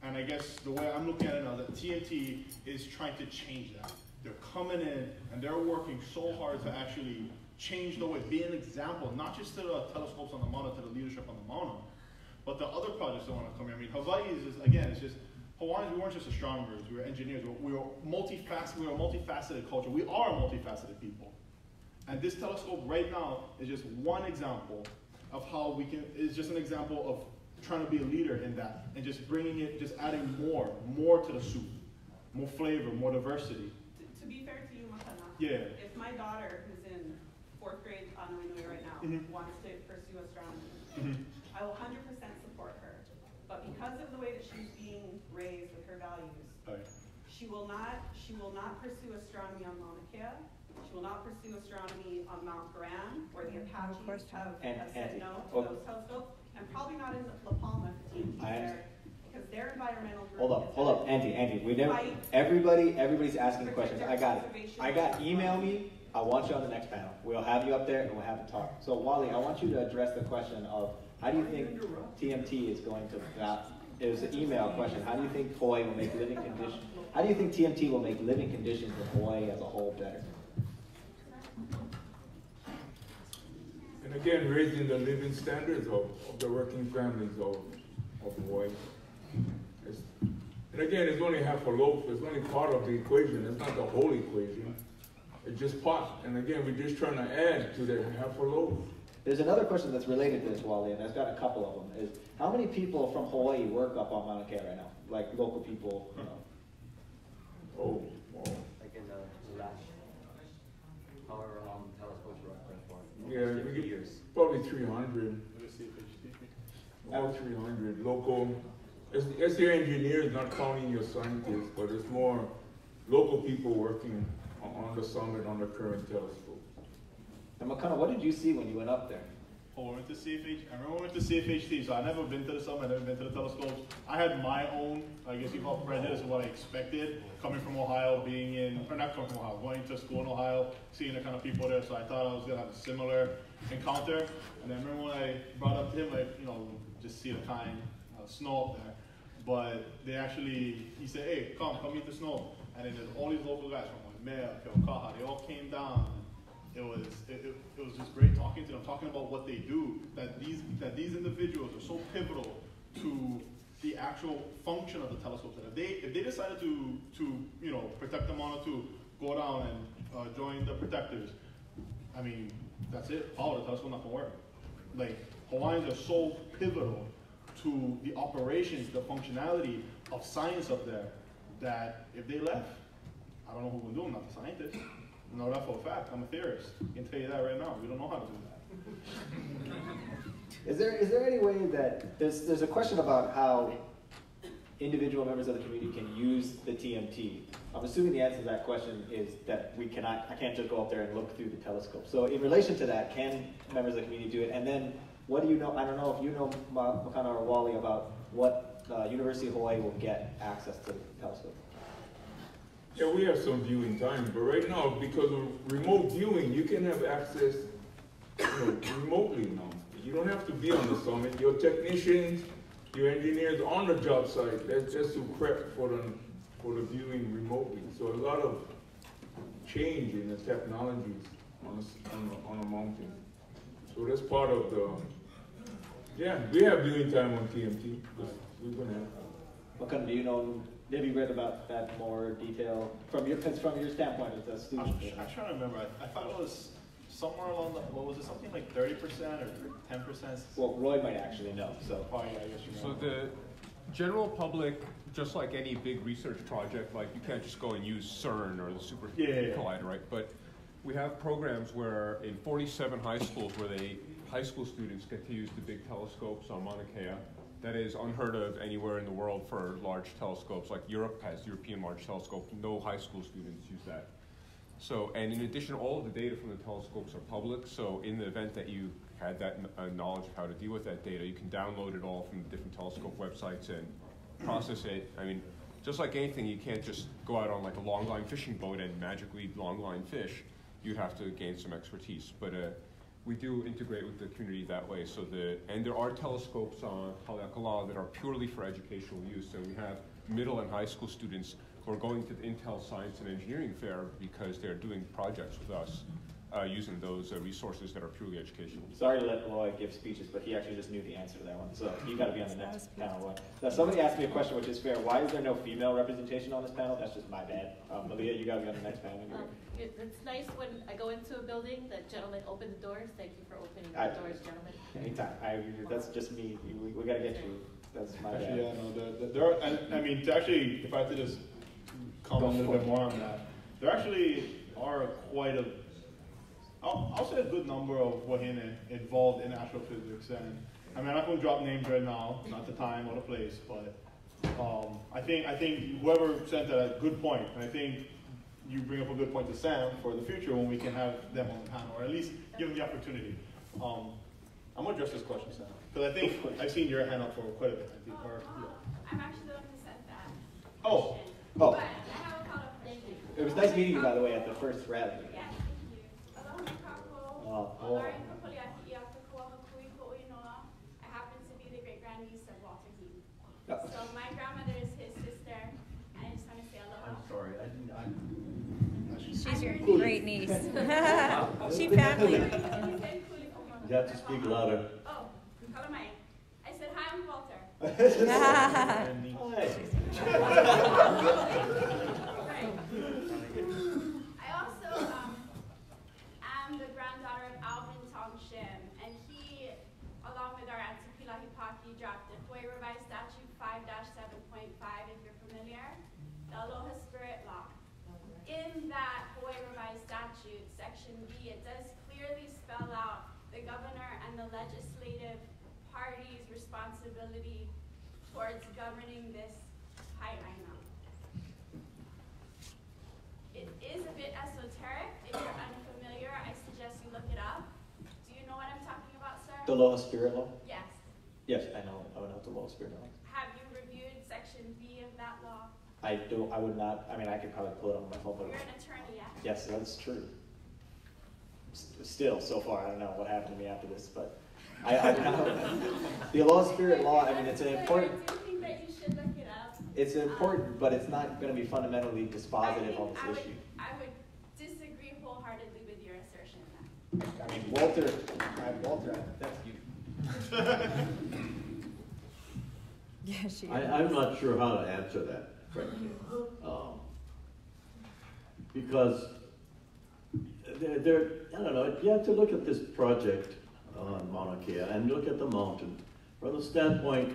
And I guess the way I'm looking at it now, that TMT is trying to change that. They're coming in and they're working so hard to actually change the way, be an example, not just to the telescopes on the Mauna, to the leadership on the Mauna, but the other projects that want to come here. I mean, Hawaii is just, again, it's just, Hawaiians, we weren't just astronomers, we were engineers, we were multifaceted, we were a multifaceted culture. We are a multifaceted people. And this telescope right now is just one example of how we can, is just an example of trying to be a leader in that and just bringing it, just adding more, more to the soup, more flavor, more diversity. To, to be fair to you, Makana, Yeah. if my daughter, who's in fourth grade on Inui right now, Mhm. wants to pursue astronomy, Mhm. I will hundred percent support her. But because of the way that she's being raised with her values, Right. She will not, she will not pursue astronomy on Mauna Kea. She will not pursue astronomy on Mount Graham, where the Apaches have, And- have said and- no to oh. those telescopes, and probably not in La Palma if the TMT I there, understand. because their environmental group Hold up, hold up, Auntie, Auntie, we never, fight everybody, everybody's asking questions, I got it. I got, email me, I want you on the next panel. We'll have you up there and we'll have a talk. So Wally, I want you to address the question of, how do you think TMT is going to, val- it was an email question, how do you think Hawaii will make living conditions, how do you think TMT will make living conditions in Hawaii as a whole better? And again, raising the living standards of, of the working families of, of Hawaii. It's, and again, it's only half a loaf, it's only part of the equation, it's not the whole equation. It's just part, and again, we're just trying to add to that half a loaf. There's another question that's related to this, Wally, and I've got a couple of them, is how many people from Hawaii work up on Mauna Kea right now? Like local people, you know? Oh, wow. Like in the uh, last, however long telescopes were up there for. Yeah, we 50 get years. probably three hundred, about three hundred, local. It's, it's your engineers, not counting your scientists, but it's more local people working on, on the summit, on the current telescope. And Makana, what did you see when you went up there? We went to CFH. I remember we went to CFHT, so I've never been to the summit, I've never been to the telescopes. I had my own, I guess you call it prejudice of what I expected, coming from Ohio, being in, or not coming from Ohio, going to school in Ohio, seeing the kind of people there, so I thought I was gonna have a similar encounter. And I remember when I brought up to him, like, you know, just see the kind of snow up there. But they actually, he said, hey, come, come meet the snow. And then there's all these local guys from Waimea, Keaukaha, they all came down it was it, it, was just great talking to them, talking about what they do. That these that these individuals are so pivotal to the actual function of the telescope. That if they if they decided to to you know protect the Mauna to go down and uh, join the protectors, I mean that's it. Power the telescope not gonna work. Like Hawaiians are so pivotal to the operations, the functionality of science up there. That if they left, I don't know who would do. I'm not a scientist. Know that for a fact. I'm a theorist. I can tell you that right now. We don't know how to do that. Is there, is there any way that, there's, there's a question about how individual members of the community can use the TMT. I'm assuming the answer to that question is that we cannot, I can't just go up there and look through the telescope. So in relation to that, can members of the community do it? And then what do you know, I don't know if you know, Makana or Wally, about what uh, University of Hawaii will get access to the telescope? Yeah, we have some viewing time, but right now, because of remote viewing, you can have access, you know, remotely now. You don't have to be on the summit. Your technicians, your engineers on the job site, that's just to prep for the, for the viewing remotely. So a lot of change in the technologies on a, on a, on a mountain. So that's part of the, yeah, we have viewing time on TMT, we're gonna have. Makana, do you know have you read about that more detail from your, because from your standpoint as a I'm, student? tr- I'm trying to remember. I, I thought it was somewhere along the, what was it, something like thirty percent or ten percent? Well, Roy might actually know, so. Probably, I guess you So the general public, just like any big research project, like you can't just go and use CERN or the Super Yeah, yeah, yeah. Collider, right? But we have programs where in 47 high schools where they high school students get to use the big telescopes on Mauna Kea. That is unheard of anywhere in the world for large telescopes. Like Europe has European Large Telescope. No high school students use that. So, and in addition, all of the data from the telescopes are public. So, in the event that you had that uh, knowledge of how to deal with that data, you can download it all from the different telescope websites and process it. I mean, just like anything, you can't just go out on like a long line fishing boat and magically long line fish. You have to gain some expertise. But uh, we do integrate with the community that way. So the and there are telescopes on Haleakala that are purely for educational use. And we have middle and high school students who are going to the Intel Science and Engineering Fair because they're doing projects with us uh, using those uh, resources that are purely educational. Sorry to let Roy give speeches, but he actually just knew the answer to that one, so you gotta be on the next panel, Roy. Now, somebody asked me a question, which is fair, why is there no female representation on this panel? That's just my bad. Um, Malia, you gotta be on the next panel. Um, it, it's nice when I go into a building that gentlemen open the doors. Thank you for opening I- the doors, gentlemen. Anytime, I, that's just me, we, we gotta get you, that's my Actually, yeah, no, the, the, there are, and, I mean, to actually, if I had to just comment a little bit more on that, there actually are quite a, I'll, I'll say a good number of Wahine involved in astrophysics, and, I mean, I'm not gonna drop names right now, not the time or the place, but, um, I think, I think whoever sent that, a good point, and I think you bring up a good point to Sam for the future when we can have them on the panel, or at least give them the opportunity. Um, I'm gonna address this question, Sam, because I think I've seen your hand up for quite a bit, I think, or, yeah. I'm actually the one who sent that. Oh, But oh, I have a follow-up question. it was nice meeting you, by the way, at the first rally. Yeah, thank you. Aloha kako. Oh, oh. Lauren Kapoliaki Iakakoa Hakui Ko'inoa. I happen to be the great-grandniece of Walter Heen. Yeah. So my grandmother is his sister, and I just want to say aloha. I'm sorry, I didn't, I. She's your great niece. She family. You have to speak louder. Oh, kalamai. I said, hi, I'm Walter. Right. I also um, am the granddaughter of Alvin Tong Shim, and he, along with our auntie Pilahi Paki, drafted Hawaii Revised Statute 5-7.5, if you're familiar, the Aloha Spirit Law. In that Hawaii Revised Statute, Section B, it does clearly spell out the governor and the legislative party's responsibility towards governing this Hainaina. It is a bit esoteric. If you're unfamiliar, I suggest you look it up. Do you know what I'm talking about, sir? The Loa Spirit Law? Yes. Yes, I know, I know what the Loa Spirit Law. is. Have you reviewed Section B of that law? I don't, I would not, I mean, I could probably pull it on my phone, but. You're an attorney, yeah? Yes, that's true. S- Still, so far, I don't know what happened to me after this, but I, I the law of spirit law. I mean, it's an important. I do think that you should look it up. It's um, important, but it's not going to be fundamentally dispositive on I this would, issue. I would disagree wholeheartedly with your assertion of that. I mean, Walter, I, Walter, I, that's you. Yeah, she I, I'm not sure how to answer that, frankly. Um, Because there, there, I don't know, you have to look at this project on Mauna Kea and look at the mountain from the standpoint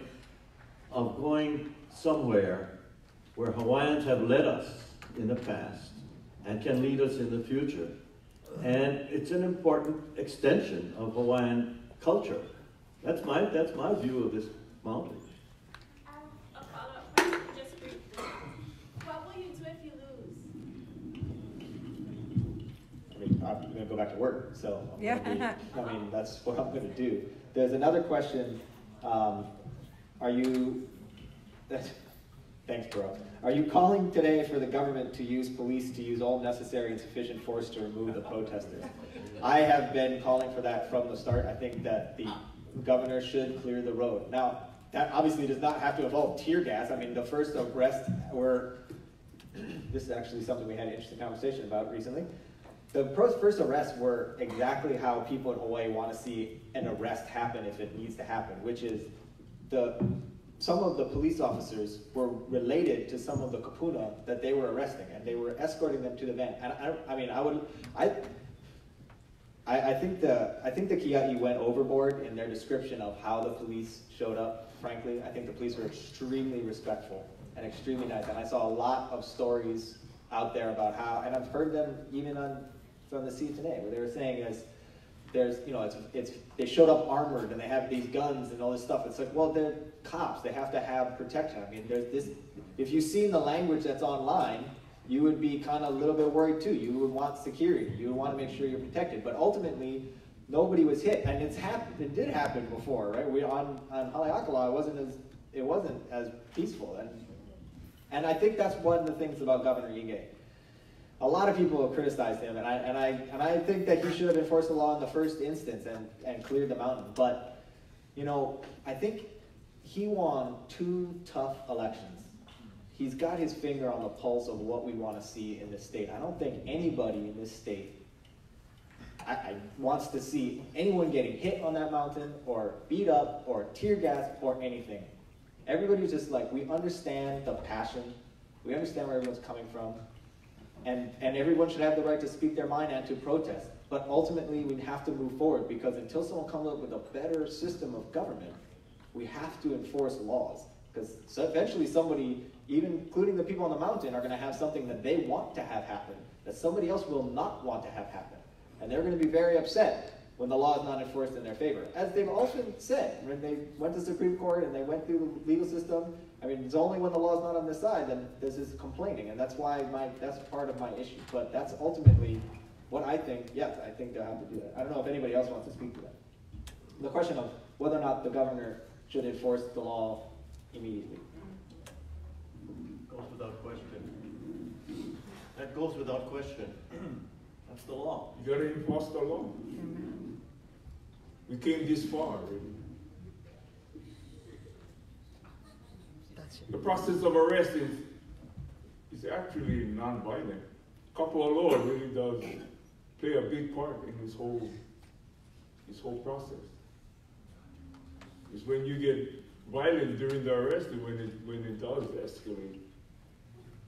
of going somewhere where Hawaiians have led us in the past and can lead us in the future. And it's an important extension of Hawaiian culture. That's my, that's my view of this mountain. I have a follow-up question, just briefly. What will you do if you lose? I mean, I'm going to go back to work, so. I'm gonna be- Yeah. I mean, that's what I'm going to do. There's another question. Um, are you? That's, thanks, bro. Are you calling today for the government to use police to use all necessary and sufficient force to remove the protesters? I have been calling for that from the start. I think that the governor should clear the road. Now, that obviously does not have to involve tear gas. I mean, the first arrest were, this is actually something we had an interesting conversation about recently. The first arrests were exactly how people in Hawaii want to see an arrest happen if it needs to happen, which is the some of the police officers were related to some of the kupuna that they were arresting, and they were escorting them to the van. And I, I mean, I would, I, I, think the, I think the Kiai went overboard in their description of how the police showed up. Frankly, I think the police were extremely respectful and extremely nice, and I saw a lot of stories out there about how, and I've heard them even on from the seat today, where they were saying as there's, you know, it's, it's, they showed up armored and they have these guns and all this stuff. It's like, well, they're cops. They have to have protection. I mean, there's this, if you've seen the language that's online, you would be kind of a little bit worried too. You would want security. You would want to make sure you're protected. But ultimately, nobody was hit. And it's happened, it did happen before, right? We, on, on Haleakala, it wasn't as, it wasn't as peaceful. And, and I think that's one of the things about Governor Ige a lot of people have criticized him, and I and I and I think that he should have enforced the law in the first instance and and cleared the mountain. But you know, I think he won two tough elections. He's got his finger on the pulse of what we want to see in this state. I don't think anybody in this state I, I wants to see anyone getting hit on that mountain or beat up or tear gas or anything. Everybody's just like, we understand the passion. We understand where everyone's coming from and, and everyone should have the right to speak their mind and to protest. But ultimately, we have to move forward because until someone comes up with a better system of government, we have to enforce laws. Because eventually somebody, even including the people on the mountain, are going to have something that they want to have happen, that somebody else will not want to have happen. And they're going to be very upset when the law is not enforced in their favor. As they've often said, when they went to Supreme Court and they went through the legal system, I mean, it's only when the law is not on their side then this is complaining, and that's why my that's part of my issue. But that's ultimately what I think. Yes, I think they'll have to do that. I don't know if anybody else wants to speak to that. The question of whether or not the governor should enforce the law immediately. Goes without question. That goes without question. That's the law. You gotta enforce the law. We came this far already. The process of arrest is, is actually non-violent. Kapu Aloha really does play a big part in this whole this whole process. It's when you get violent during the arrest when it when it does escalate.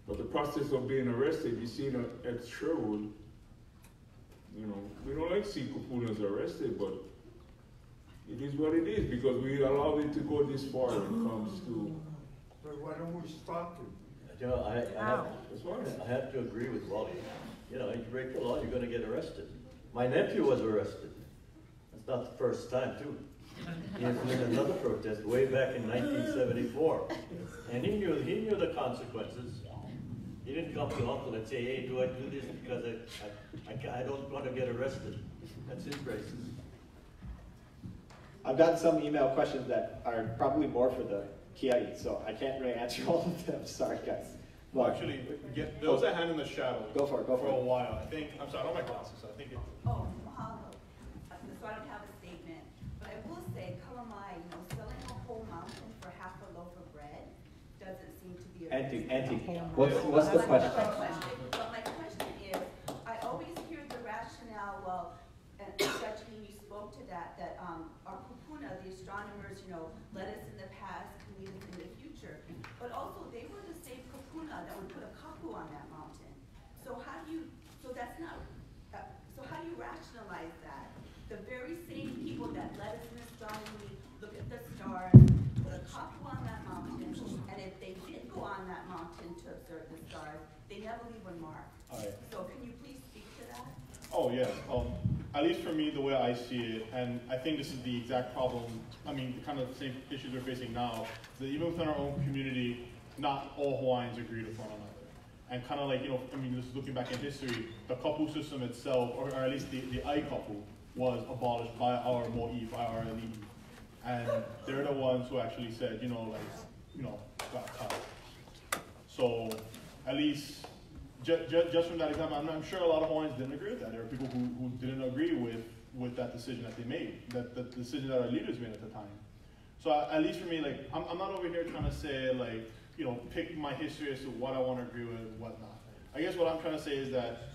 But the process of being arrested, you see at Sherwood, you know, we don't like see Kupunas arrested, but it is what it is because we allow it to go this far when it comes to But why don't we stop it? You know, I, I have, I have to agree with Wally. You know, you break the law, you're gonna get arrested. My nephew was arrested. That's not the first time, too. He was in another protest way back in nineteen seventy-four. And he knew, he knew the consequences. He didn't come to uncle and say, hey, do I do this because I, I, I, I don't want to get arrested. That's his races. I've gotten some email questions that are probably more for the Kiai, so I can't really answer all of them. Sorry, guys. Well, actually, get, there was a hand in the shadow. Go for it, go for For a while. I think, I'm sorry, I don't have my glasses, so I think it. Oh, mahalo. So I don't have a statement, but I will say, Kalamai, you know, selling a whole mountain for half a loaf of bread doesn't seem to be a. Antique, antique. What's, what's the question? my question- But my question is, I always hear the rationale, well, and Judge Lee, you spoke to that, that, um, our kupuna, the astronomers, you know, led us in the past, can lead us in the future. But also, they were the same kupuna that would put a kapu on that mountain. So how do you, so that's not, uh, so how do you rationalize that? The very same people that led us in astronomy, look at the stars, put a kapu on that mountain, and if they did go on that mountain to observe the stars, they never leave a mark. Alright. So can you please speak to that? Oh, yeah. Um, at least for me, the way I see it, and I think this is the exact problem, I mean, the kind of the same issues we're facing now, that even within our own community, not all Hawaiians agree with one another. And kind of like, you know, I mean, just looking back in history, the kapu system itself, or, or at least the, the ai kapu, was abolished by our mo'i, by our elite. And they're the ones who actually said, you know, like, you know, got cut. So, at least ju- ju- just from that example, I'm, I'm sure a lot of Hawaiians didn't agree with that. There are people who, who didn't agree with, with that decision that they made, that the decision that our leaders made at the time. So uh, at least for me, like, I'm, I'm not over here trying to say, like, you know, pick my history as to what I want to agree with and whatnot. I guess what I'm trying to say is that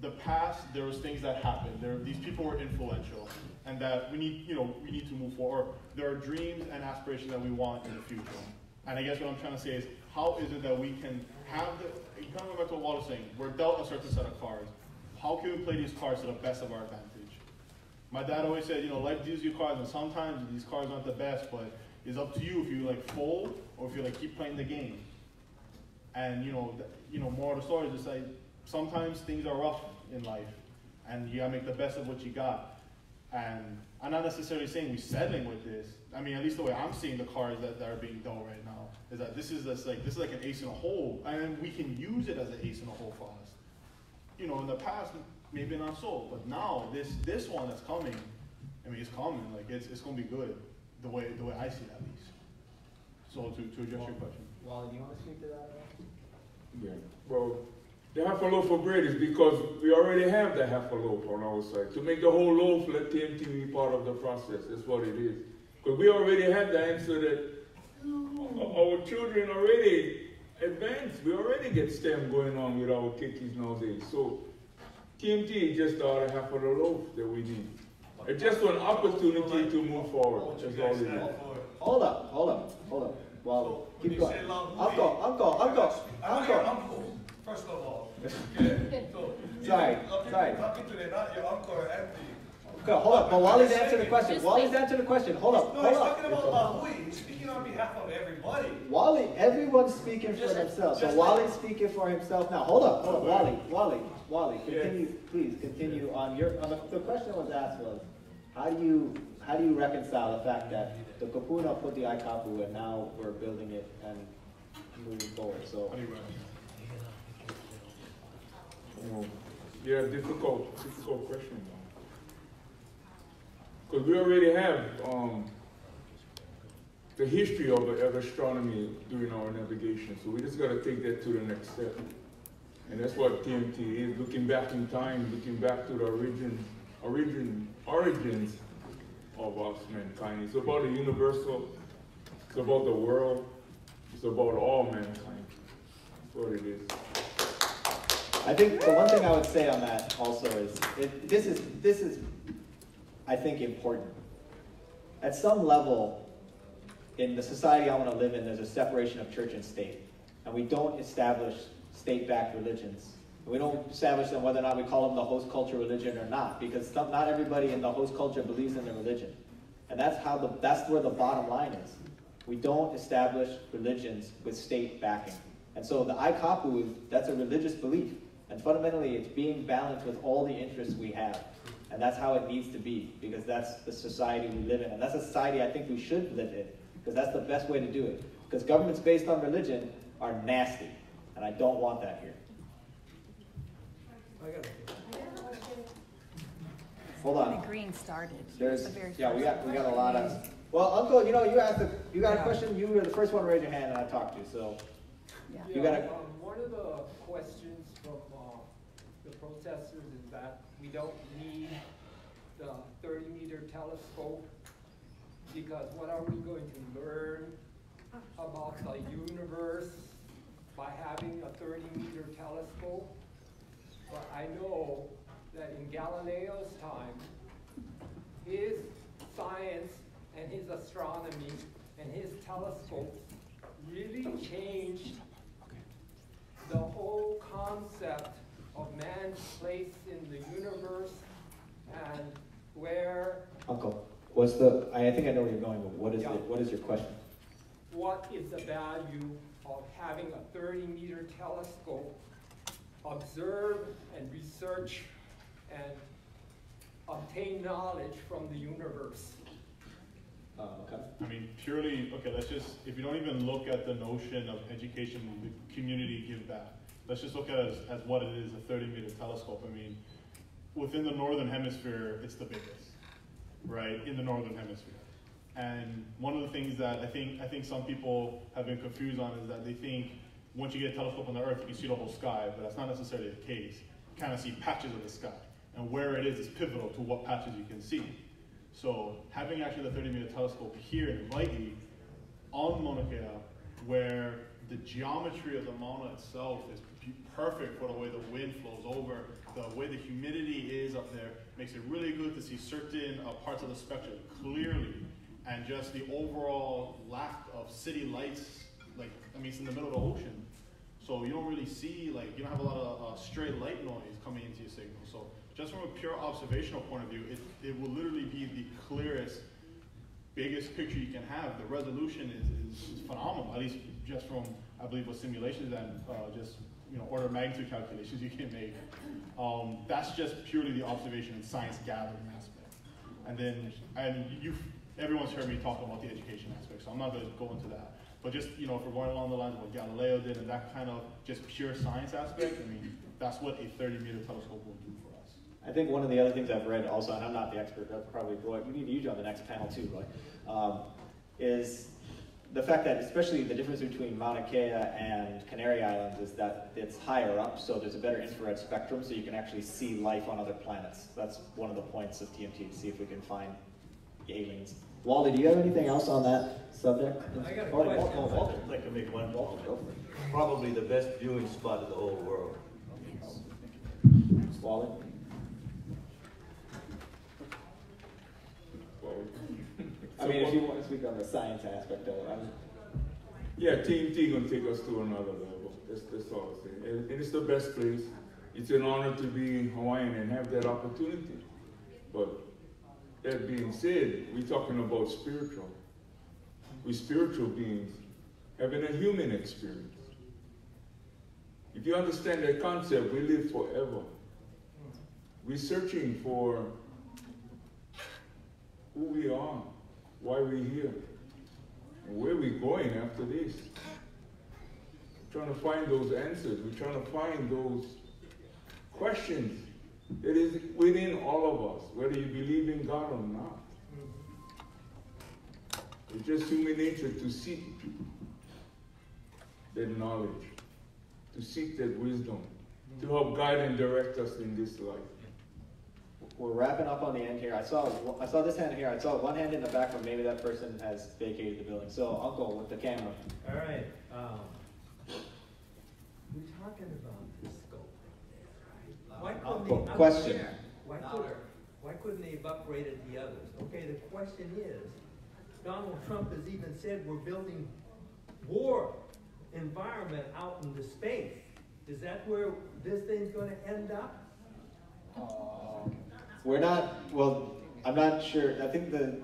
the past, there was things that happened. There, these people were influential. and that we need, you know, we need to move forward. There are dreams and aspirations that we want in the future. And I guess what I'm trying to say is, how is it that we can have the, kind of go back to what Walt was saying, we're dealt a certain set of cards. How can we play these cards to the best of our advantage? My dad always said, you know, life deals you cards, and sometimes these cards aren't the best, but it's up to you if you like fold or if you like keep playing the game. And you know, you know, more of the story is just like sometimes things are rough in life, and you gotta make the best of what you got. And I'm not necessarily saying we're settling with this. I mean, at least the way I'm seeing the cards that, that are being dealt right now is that this is just like this is like an ace in a hole, and we can use it as an ace in a hole for us. You know, in the past maybe not so, but now this this one that's coming, I mean, it's coming. Like it's it's gonna be good the way the way I see it at least. So to to address your question. Wally, do you want to speak to that? Yeah, well, the half a loaf of bread is because we already have the half a loaf on our side. To make the whole loaf, let TMT be part of the process. That's what it is. Because we already have the answer that our our children already advanced. We already get STEM going on with our kiddies nowadays. So TMT is just the other half of the loaf that we need. It's just an opportunity to move forward. That's all it is. Hold up, hold up, hold up. Well, When keep you going. say love, Uncle, uncle, uncle, I'm not your uncle. uncle, first of all. Okay, so. Sorry, sorry. Talking to them, not your uncle or auntie. Okay, hold up, but Wally's answering the question. Wally's answering the question. Hold up, No, hold he's talking about up. He's speaking on behalf of everybody. Wally, everyone's speaking for themselves. So Wally's speaking for himself now. Hold up, hold up, Wally, Wally, Wally, continue, please, continue on your, on the, the question that was asked was, how do you, how do you reconcile the fact that the Kupuna put the Aikapu and now we're building it and moving forward, so. Oh, Yeah, difficult, difficult question. Because we already have um, the history of, of astronomy during our navigation, so we just got to take that to the next step. And that's what TMT is, looking back in time, looking back to the origin, origin, origins of us, mankind. It's about the universal, it's about the world, it's about all mankind. That's what it is. I think the one thing I would say on that also is, it, this is, this is, I think, important. At some level, in the society I want to live in, there's a separation of church and state. And we don't establish state-backed religions. We don't establish them whether or not we call them the host culture religion or not, because not everybody in the host culture believes in the religion. And that's how the, that's where the bottom line is. We don't establish religions with state backing. And so the Aikapu, that's a religious belief. And fundamentally, it's being balanced with all the interests we have. And that's how it needs to be, because that's the society we live in. And that's a society I think we should live in, because that's the best way to do it. Because governments based on religion are nasty, and I don't want that here. Hold on. The green started. There's, The very yeah, we got, we got a lot of, well, Uncle, you know, you asked, a you got a question, you were the first one to raise your hand and I talked to, so. You Yeah, got a, um, one of the questions from, uh, the protesters is that we don't need the thirty meter telescope because what are we going to learn about the universe by having a thirty meter telescope? But I know that in Galileo's time, his science and his astronomy and his telescopes really changed the whole concept of man's place in the universe and where, Uncle, what's the, I think I know where you're going, but what is Yeah. it, what is your question? what is the value of having a 30 meter telescope, observe and research and obtain knowledge from the universe? Uh, okay. I mean, purely, okay, let's just, if you don't even look at the notion of education, the community give back. Let's just look at it as, as what it is, a thirty meter telescope. I mean, within the northern hemisphere, it's the biggest, right, in the northern hemisphere. And one of the things that I think, I think some people have been confused on is that they think once you get a telescope on the earth, you can see the whole sky, but that's not necessarily the case. You kind of see patches of the sky. And where it is is pivotal to what patches you can see. So having actually the 30 meter telescope here in Hawaii on Mauna Kea, where the geometry of the Mauna itself is perfect for the way the wind flows over, the way the humidity is up there makes it really good to see certain uh, parts of the spectrum clearly, and just the overall lack of city lights. Like I mean, it's in the middle of the ocean, so you don't really see like you don't have a lot of uh, stray light noise coming into your signal. So just from a pure observational point of view, it, it will literally be the clearest, biggest picture you can have. The resolution is, is, phenomenal, at least just from I believe what simulations and uh, just you know order of magnitude calculations you can make. Um, that's just purely the observation and science gathering aspect. And then and you everyone's heard me talk about the education aspect, so I'm not going to go into that. But just you know, if we're going along the lines of what Galileo did and that kind of just pure science aspect, I mean, that's what a 30 meter telescope will do for us. I think one of the other things I've read also, and I'm not the expert, that's probably what you need use on the next panel too, Roy, um, is the fact that especially the difference between Mauna Kea and Canary Islands is that it's higher up, so there's a better infrared spectrum, so you can actually see life on other planets. That's one of the points of TMT, to see if we can find aliens. Wally, do you have anything else on that subject? I got a Wally, question. Walter, Walter. I'd like to make one Probably the best viewing spot in the whole world. Wally? I mean, if you want to speak on the science aspect of it, I'm, Yeah, TMT gonna take us to another level. That's, that's all I'm saying. And, and it's the best place. It's an honor to be Hawaiian and have that opportunity. But that being said, we're talking about spiritual. We're spiritual beings having a human experience. If you understand that concept, we live forever. We're searching for who we are, why we're here, where we're going after this. We're trying to find those answers. We're trying to find those questions that is within all of us, whether you believe in God or not. It's just human nature to seek that knowledge, to seek that wisdom, to help guide and direct us in this life. We're wrapping up on the end here. I saw, I saw this hand here. I saw one hand in the back, but maybe that person has vacated the building. So, Uncle, with the camera. All right, um, we're talking about the scope. Why couldn't Uncle, they question. upgrade- Why couldn't, why couldn't they have upgraded the others? Okay, the question is, Donald Trump has even said we're building war environment out in the space. Is that where this thing's gonna end up? We're not, well, I'm not sure, I think the,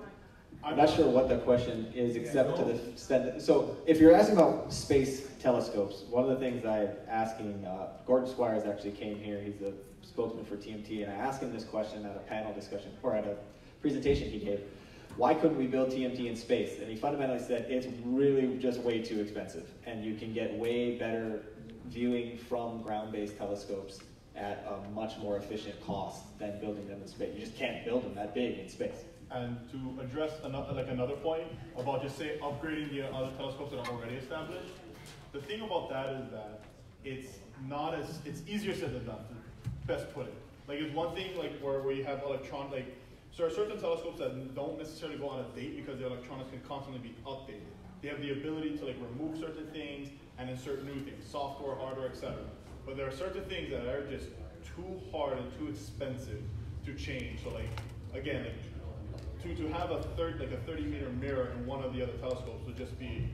I'm not sure what the question is except to the extent, that- so if you're asking about space telescopes, one of the things I'm asking, uh, Gordon Squires actually came here, he's a spokesman for TMT, and I asked him this question at a panel discussion, or at a presentation he gave. Why couldn't we build TMT in space? And he fundamentally said, it's really just way too expensive, and you can get way better viewing from ground-based telescopes at a much more efficient cost than building them in space. You just can't build them that big in space. And to address another, like another point about just say upgrading the other telescopes that are already established, the thing about that is that it's not as, it's easier said than done, best put it. Like it's one thing like where, you have electron, like, so there are certain telescopes that don't necessarily go out of date because the electronics can constantly be updated. They have the ability to like remove certain things and insert new things, software, hardware, etc. But there are certain things that are just too hard and too expensive to change. So like, again, like to, to have a third, like a 30 meter mirror in one of the other telescopes would just be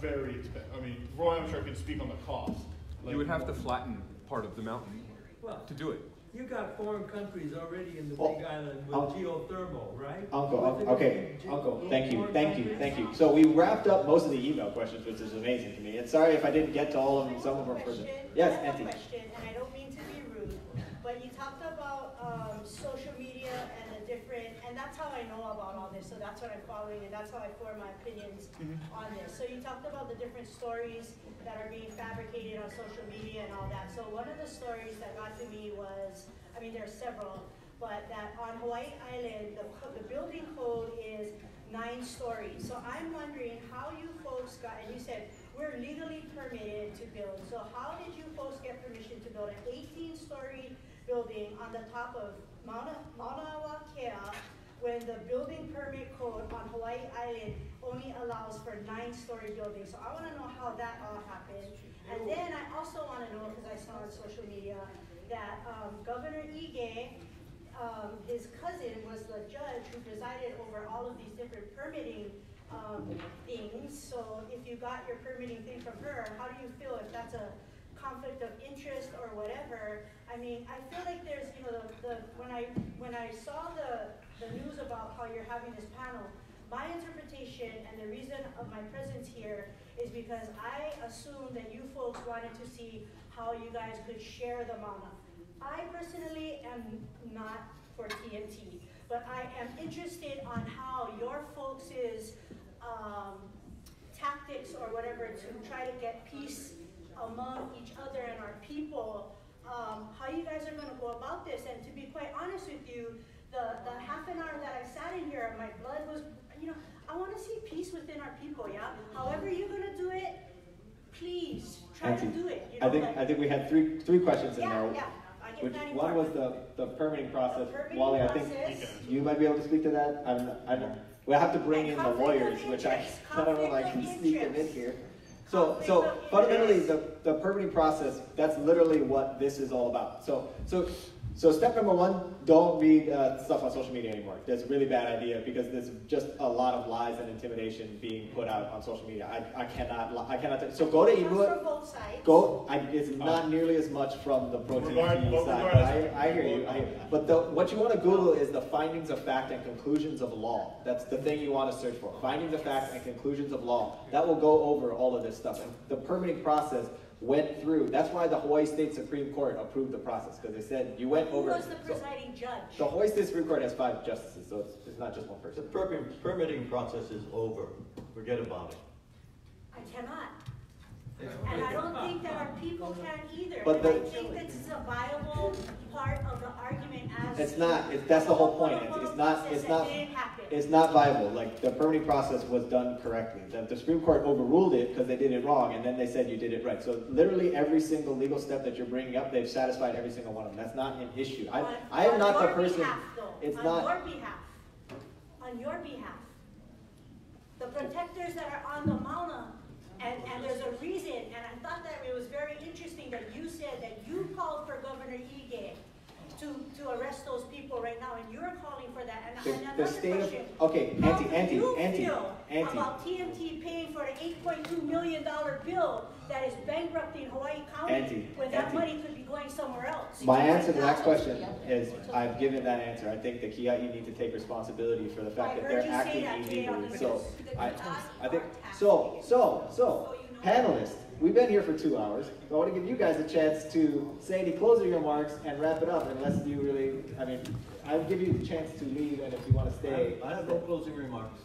very expensive. I mean, Roy, I'm sure can speak on the cost. You would have to flatten part of the mountain Well, to do it. You got foreign countries already in the Oh, Big Island with Uncle- geothermal, right? Uncle, What's it un- okay, ge- Uncle, thank you, foreign thank you, thank you. So we wrapped up most of the email questions, which is amazing to me. And sorry if I didn't get to all of them, some of them for the. Yes, I have a Auntie. question, and I don't mean to be rude, but you talked about, um, social media and the different, and that's how I know about all this, so that's what I'm following, and that's how I form my opinions mm-hmm. on this. So you talked about the different stories that are being fabricated on social media and all that. So one of the stories that got to me was, I mean, there are several, but that on Hawaii Island, the, the building code is nine stories. So I'm wondering how you folks got, and you said, we're legally permitted to build. So how did you folks get permission to build an eighteen-story building on the top of Mauna, Mauna Kea when the building permit code on Hawaii Island only allows for nine-story buildings. So I wanna know how that all happened. And then I also wanna know, because I saw on social media, that um, Governor Ige, um, his cousin was the judge who presided over all of these different permitting um, things. So if you got your permitting thing from her, how do you feel if that's a conflict of interest or whatever? I mean, I feel like there's, you know, the, the when I when I saw the the news about how you're having this panel, my interpretation and the reason of my presence here is because I assumed that you folks wanted to see how you guys could share the mana. I personally am not for TMT, but I am interested on how your folks' um, tactics or whatever to try to get peace among each other and our people, um, how you guys are going to go about this. And to be quite honest with you, the, the half an hour that I sat in here, my blood was, you know, I want to see peace within our people, yeah? However you're going to do it, please try to do it. You know, I think, like- I think we had three, three questions in Yeah, there. yeah, Which, one was the, the permitting process. permitting Wally, I think process. you might be able to speak to that. I'm, I'm, we'll have to bring in the lawyers, which I, interest, I don't know if I can sneak them in here. So, so fundamentally, the, the permitting process, that's literally what this is all about. So, so, so step number one, don't read uh, stuff on social media anymore. That's a really bad idea because there's just a lot of lies and intimidation being put out on social media. I, I cannot, I cannot, so go to Comes Inuit. from both sides. Go, I, it's not nearly as much from the protein Regard- side, but I, I hear you, I hear you. But the, what you wanna Google is the findings of fact and conclusions of law. That's the thing you wanna search for, findings of fact and conclusions of law. That will go over all of this stuff, and the permitting process went through, that's why the Hawaii State Supreme Court approved the process, because they said, you went Who over. was the so- presiding judge? The Hawaii State Supreme Court has five justices, so it's, it's not just one The person. per- permitting process is over. Forget about it. I cannot. And I don't think that our people can either. But And I the- think this is a viable part of the argument as. It's not, it's, that's the whole point, it's, it's not, it's not, Process didn't happen. it's not viable, like, the permitting process was done correctly. The, the Supreme Court overruled it because they did it wrong, and then they said you did it right. So literally every single legal step that you're bringing up, they've satisfied every single one of them, that's not an issue. I, On- I am on not the your person, behalf, though. it's On not, your behalf, on your behalf. The protectors that are on the Mauna, and, and there's a reason, and I thought that it was very interesting that you said that you called for Governor Ige to, to arrest those people right now, and you're calling for that. And, the, and the another state of, question. okay, How Auntie, do Auntie, you Auntie, feel Auntie. about TMT paying for an eight point two million dollar bill that is bankrupting Hawaii County? Auntie, When that Auntie. money could be going somewhere else? My answer to that question is, I've given that answer. I think the Kiai need to take responsibility for the fact I that they're acting that today on the illegally. So, news. I, I think, so, so, so, panelists, we've been here for two hours. I want to give you guys a chance to say any closing remarks and wrap it up unless you really, I mean, I'll give you the chance to leave and if you want to stay. I have no closing remarks.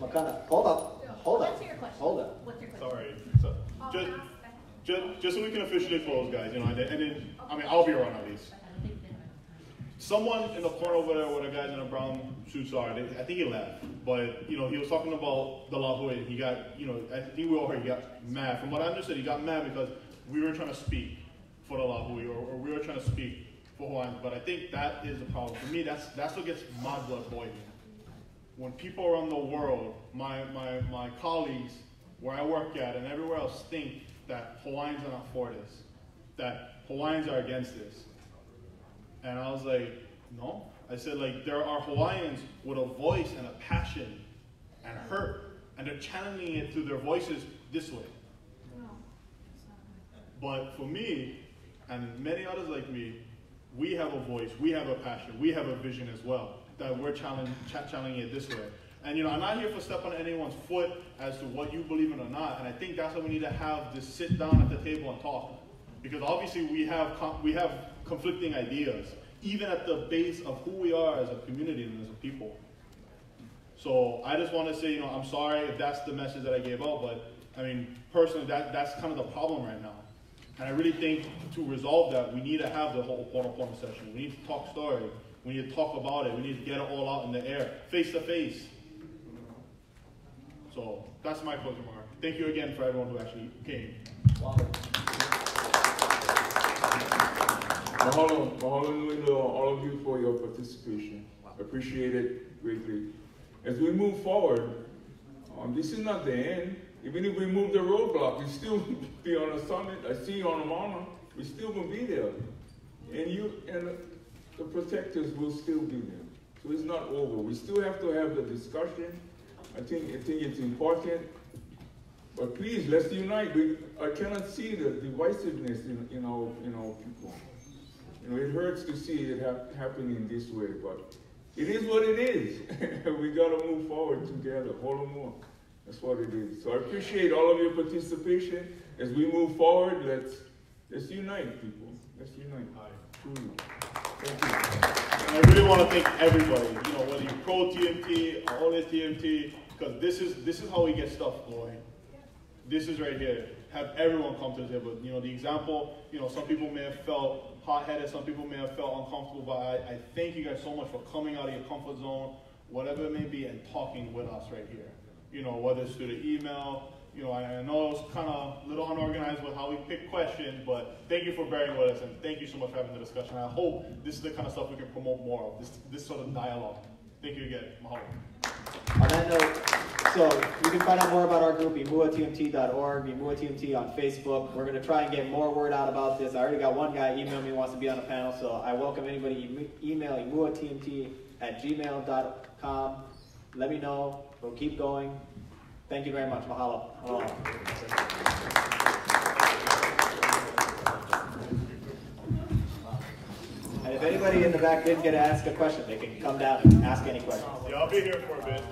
Makana, hold up, hold up, hold up. Sorry. So, just, just, just so we can officially close, guys, you know, and then, and then, I mean, I'll be around at least. Someone in the corner over there where the guys in the brown suits are, they, I think he left, but, you know, he was talking about the La and he got, you know, I think we all heard he got mad. From what I understood, he got mad because we were trying to speak for the lahui, or, or we were trying to speak for Hawaiians, but I think that is the problem. For me, that's, that's what gets my blood boiling when people around the world, my, my, my colleagues where I work at and everywhere else think that Hawaiians are not for this, that Hawaiians are against this. And I was like, no. I said, like, there are Hawaiians with a voice and a passion and hurt, and they're channeling it through their voices this way. But for me, and many others like me, we have a voice, we have a passion, we have a vision as well, that we're challenging it this way. And you know, I'm not here for step on anyone's foot as to what you believe in or not. And I think that's why we need to have this sit down at the table and talk, because obviously we have we have conflicting ideas, even at the base of who we are as a community and as a people. So I just want to say, you know, I'm sorry if that's the message that I gave out, but I mean, personally, that, that's kind of the problem right now. And I really think to resolve that, we need to have the ho'oponopono session. We need to talk story. We need to talk about it. We need to get it all out in the air, face to face. So that's my closing remark. Thank you again for everyone who actually came. Mahalo nui loa, all of you for your participation. Appreciate it greatly. As we move forward, Um, this is not the end. Even if we move the roadblock, we still be on a summit. I see you on the mountain. We still gonna be there, and you and the protectors will still be there. So it's not over. We still have to have the discussion. I think I think it's important. But please, let's unite. We, I cannot see the divisiveness in, in, our, in our people. You know, it hurts to see it hap happening this way, but it is what it is. we got to move forward together, Hold on more. That's what it is. So I appreciate all of your participation. As we move forward, let's, let's unite, people. Let's unite. Truly. Thank you. And I really want to thank everybody, you know, whether you're pro TMT or only TMT, because this is, this is how we get stuff going this is right here. Have everyone come to the table. You know, the example, you know, some people may have felt hot-headed, some people may have felt uncomfortable, but I, I thank you guys so much for coming out of your comfort zone, whatever it may be, and talking with us right here. You know, whether it's through the email, you know, I, I know it was kind of a little unorganized with how we pick questions, but thank you for bearing with us, and thank you so much for having the discussion. I hope this is the kind of stuff we can promote more of, this, this sort of dialogue. Thank you again. Mahalo. On that note, so you can find out more about our group, imuatmt.org, imuatmt on Facebook. We're going to try and get more word out about this. I already got one guy email me wants to be on the panel, so I welcome anybody email imuatmt at gmail.com. Let me know. We'll keep going. Thank you very much. Mahalo. Mahalo. If anybody in the back didn't get to ask a question, they can come down and ask any questions. Yeah, I'll be here for a bit.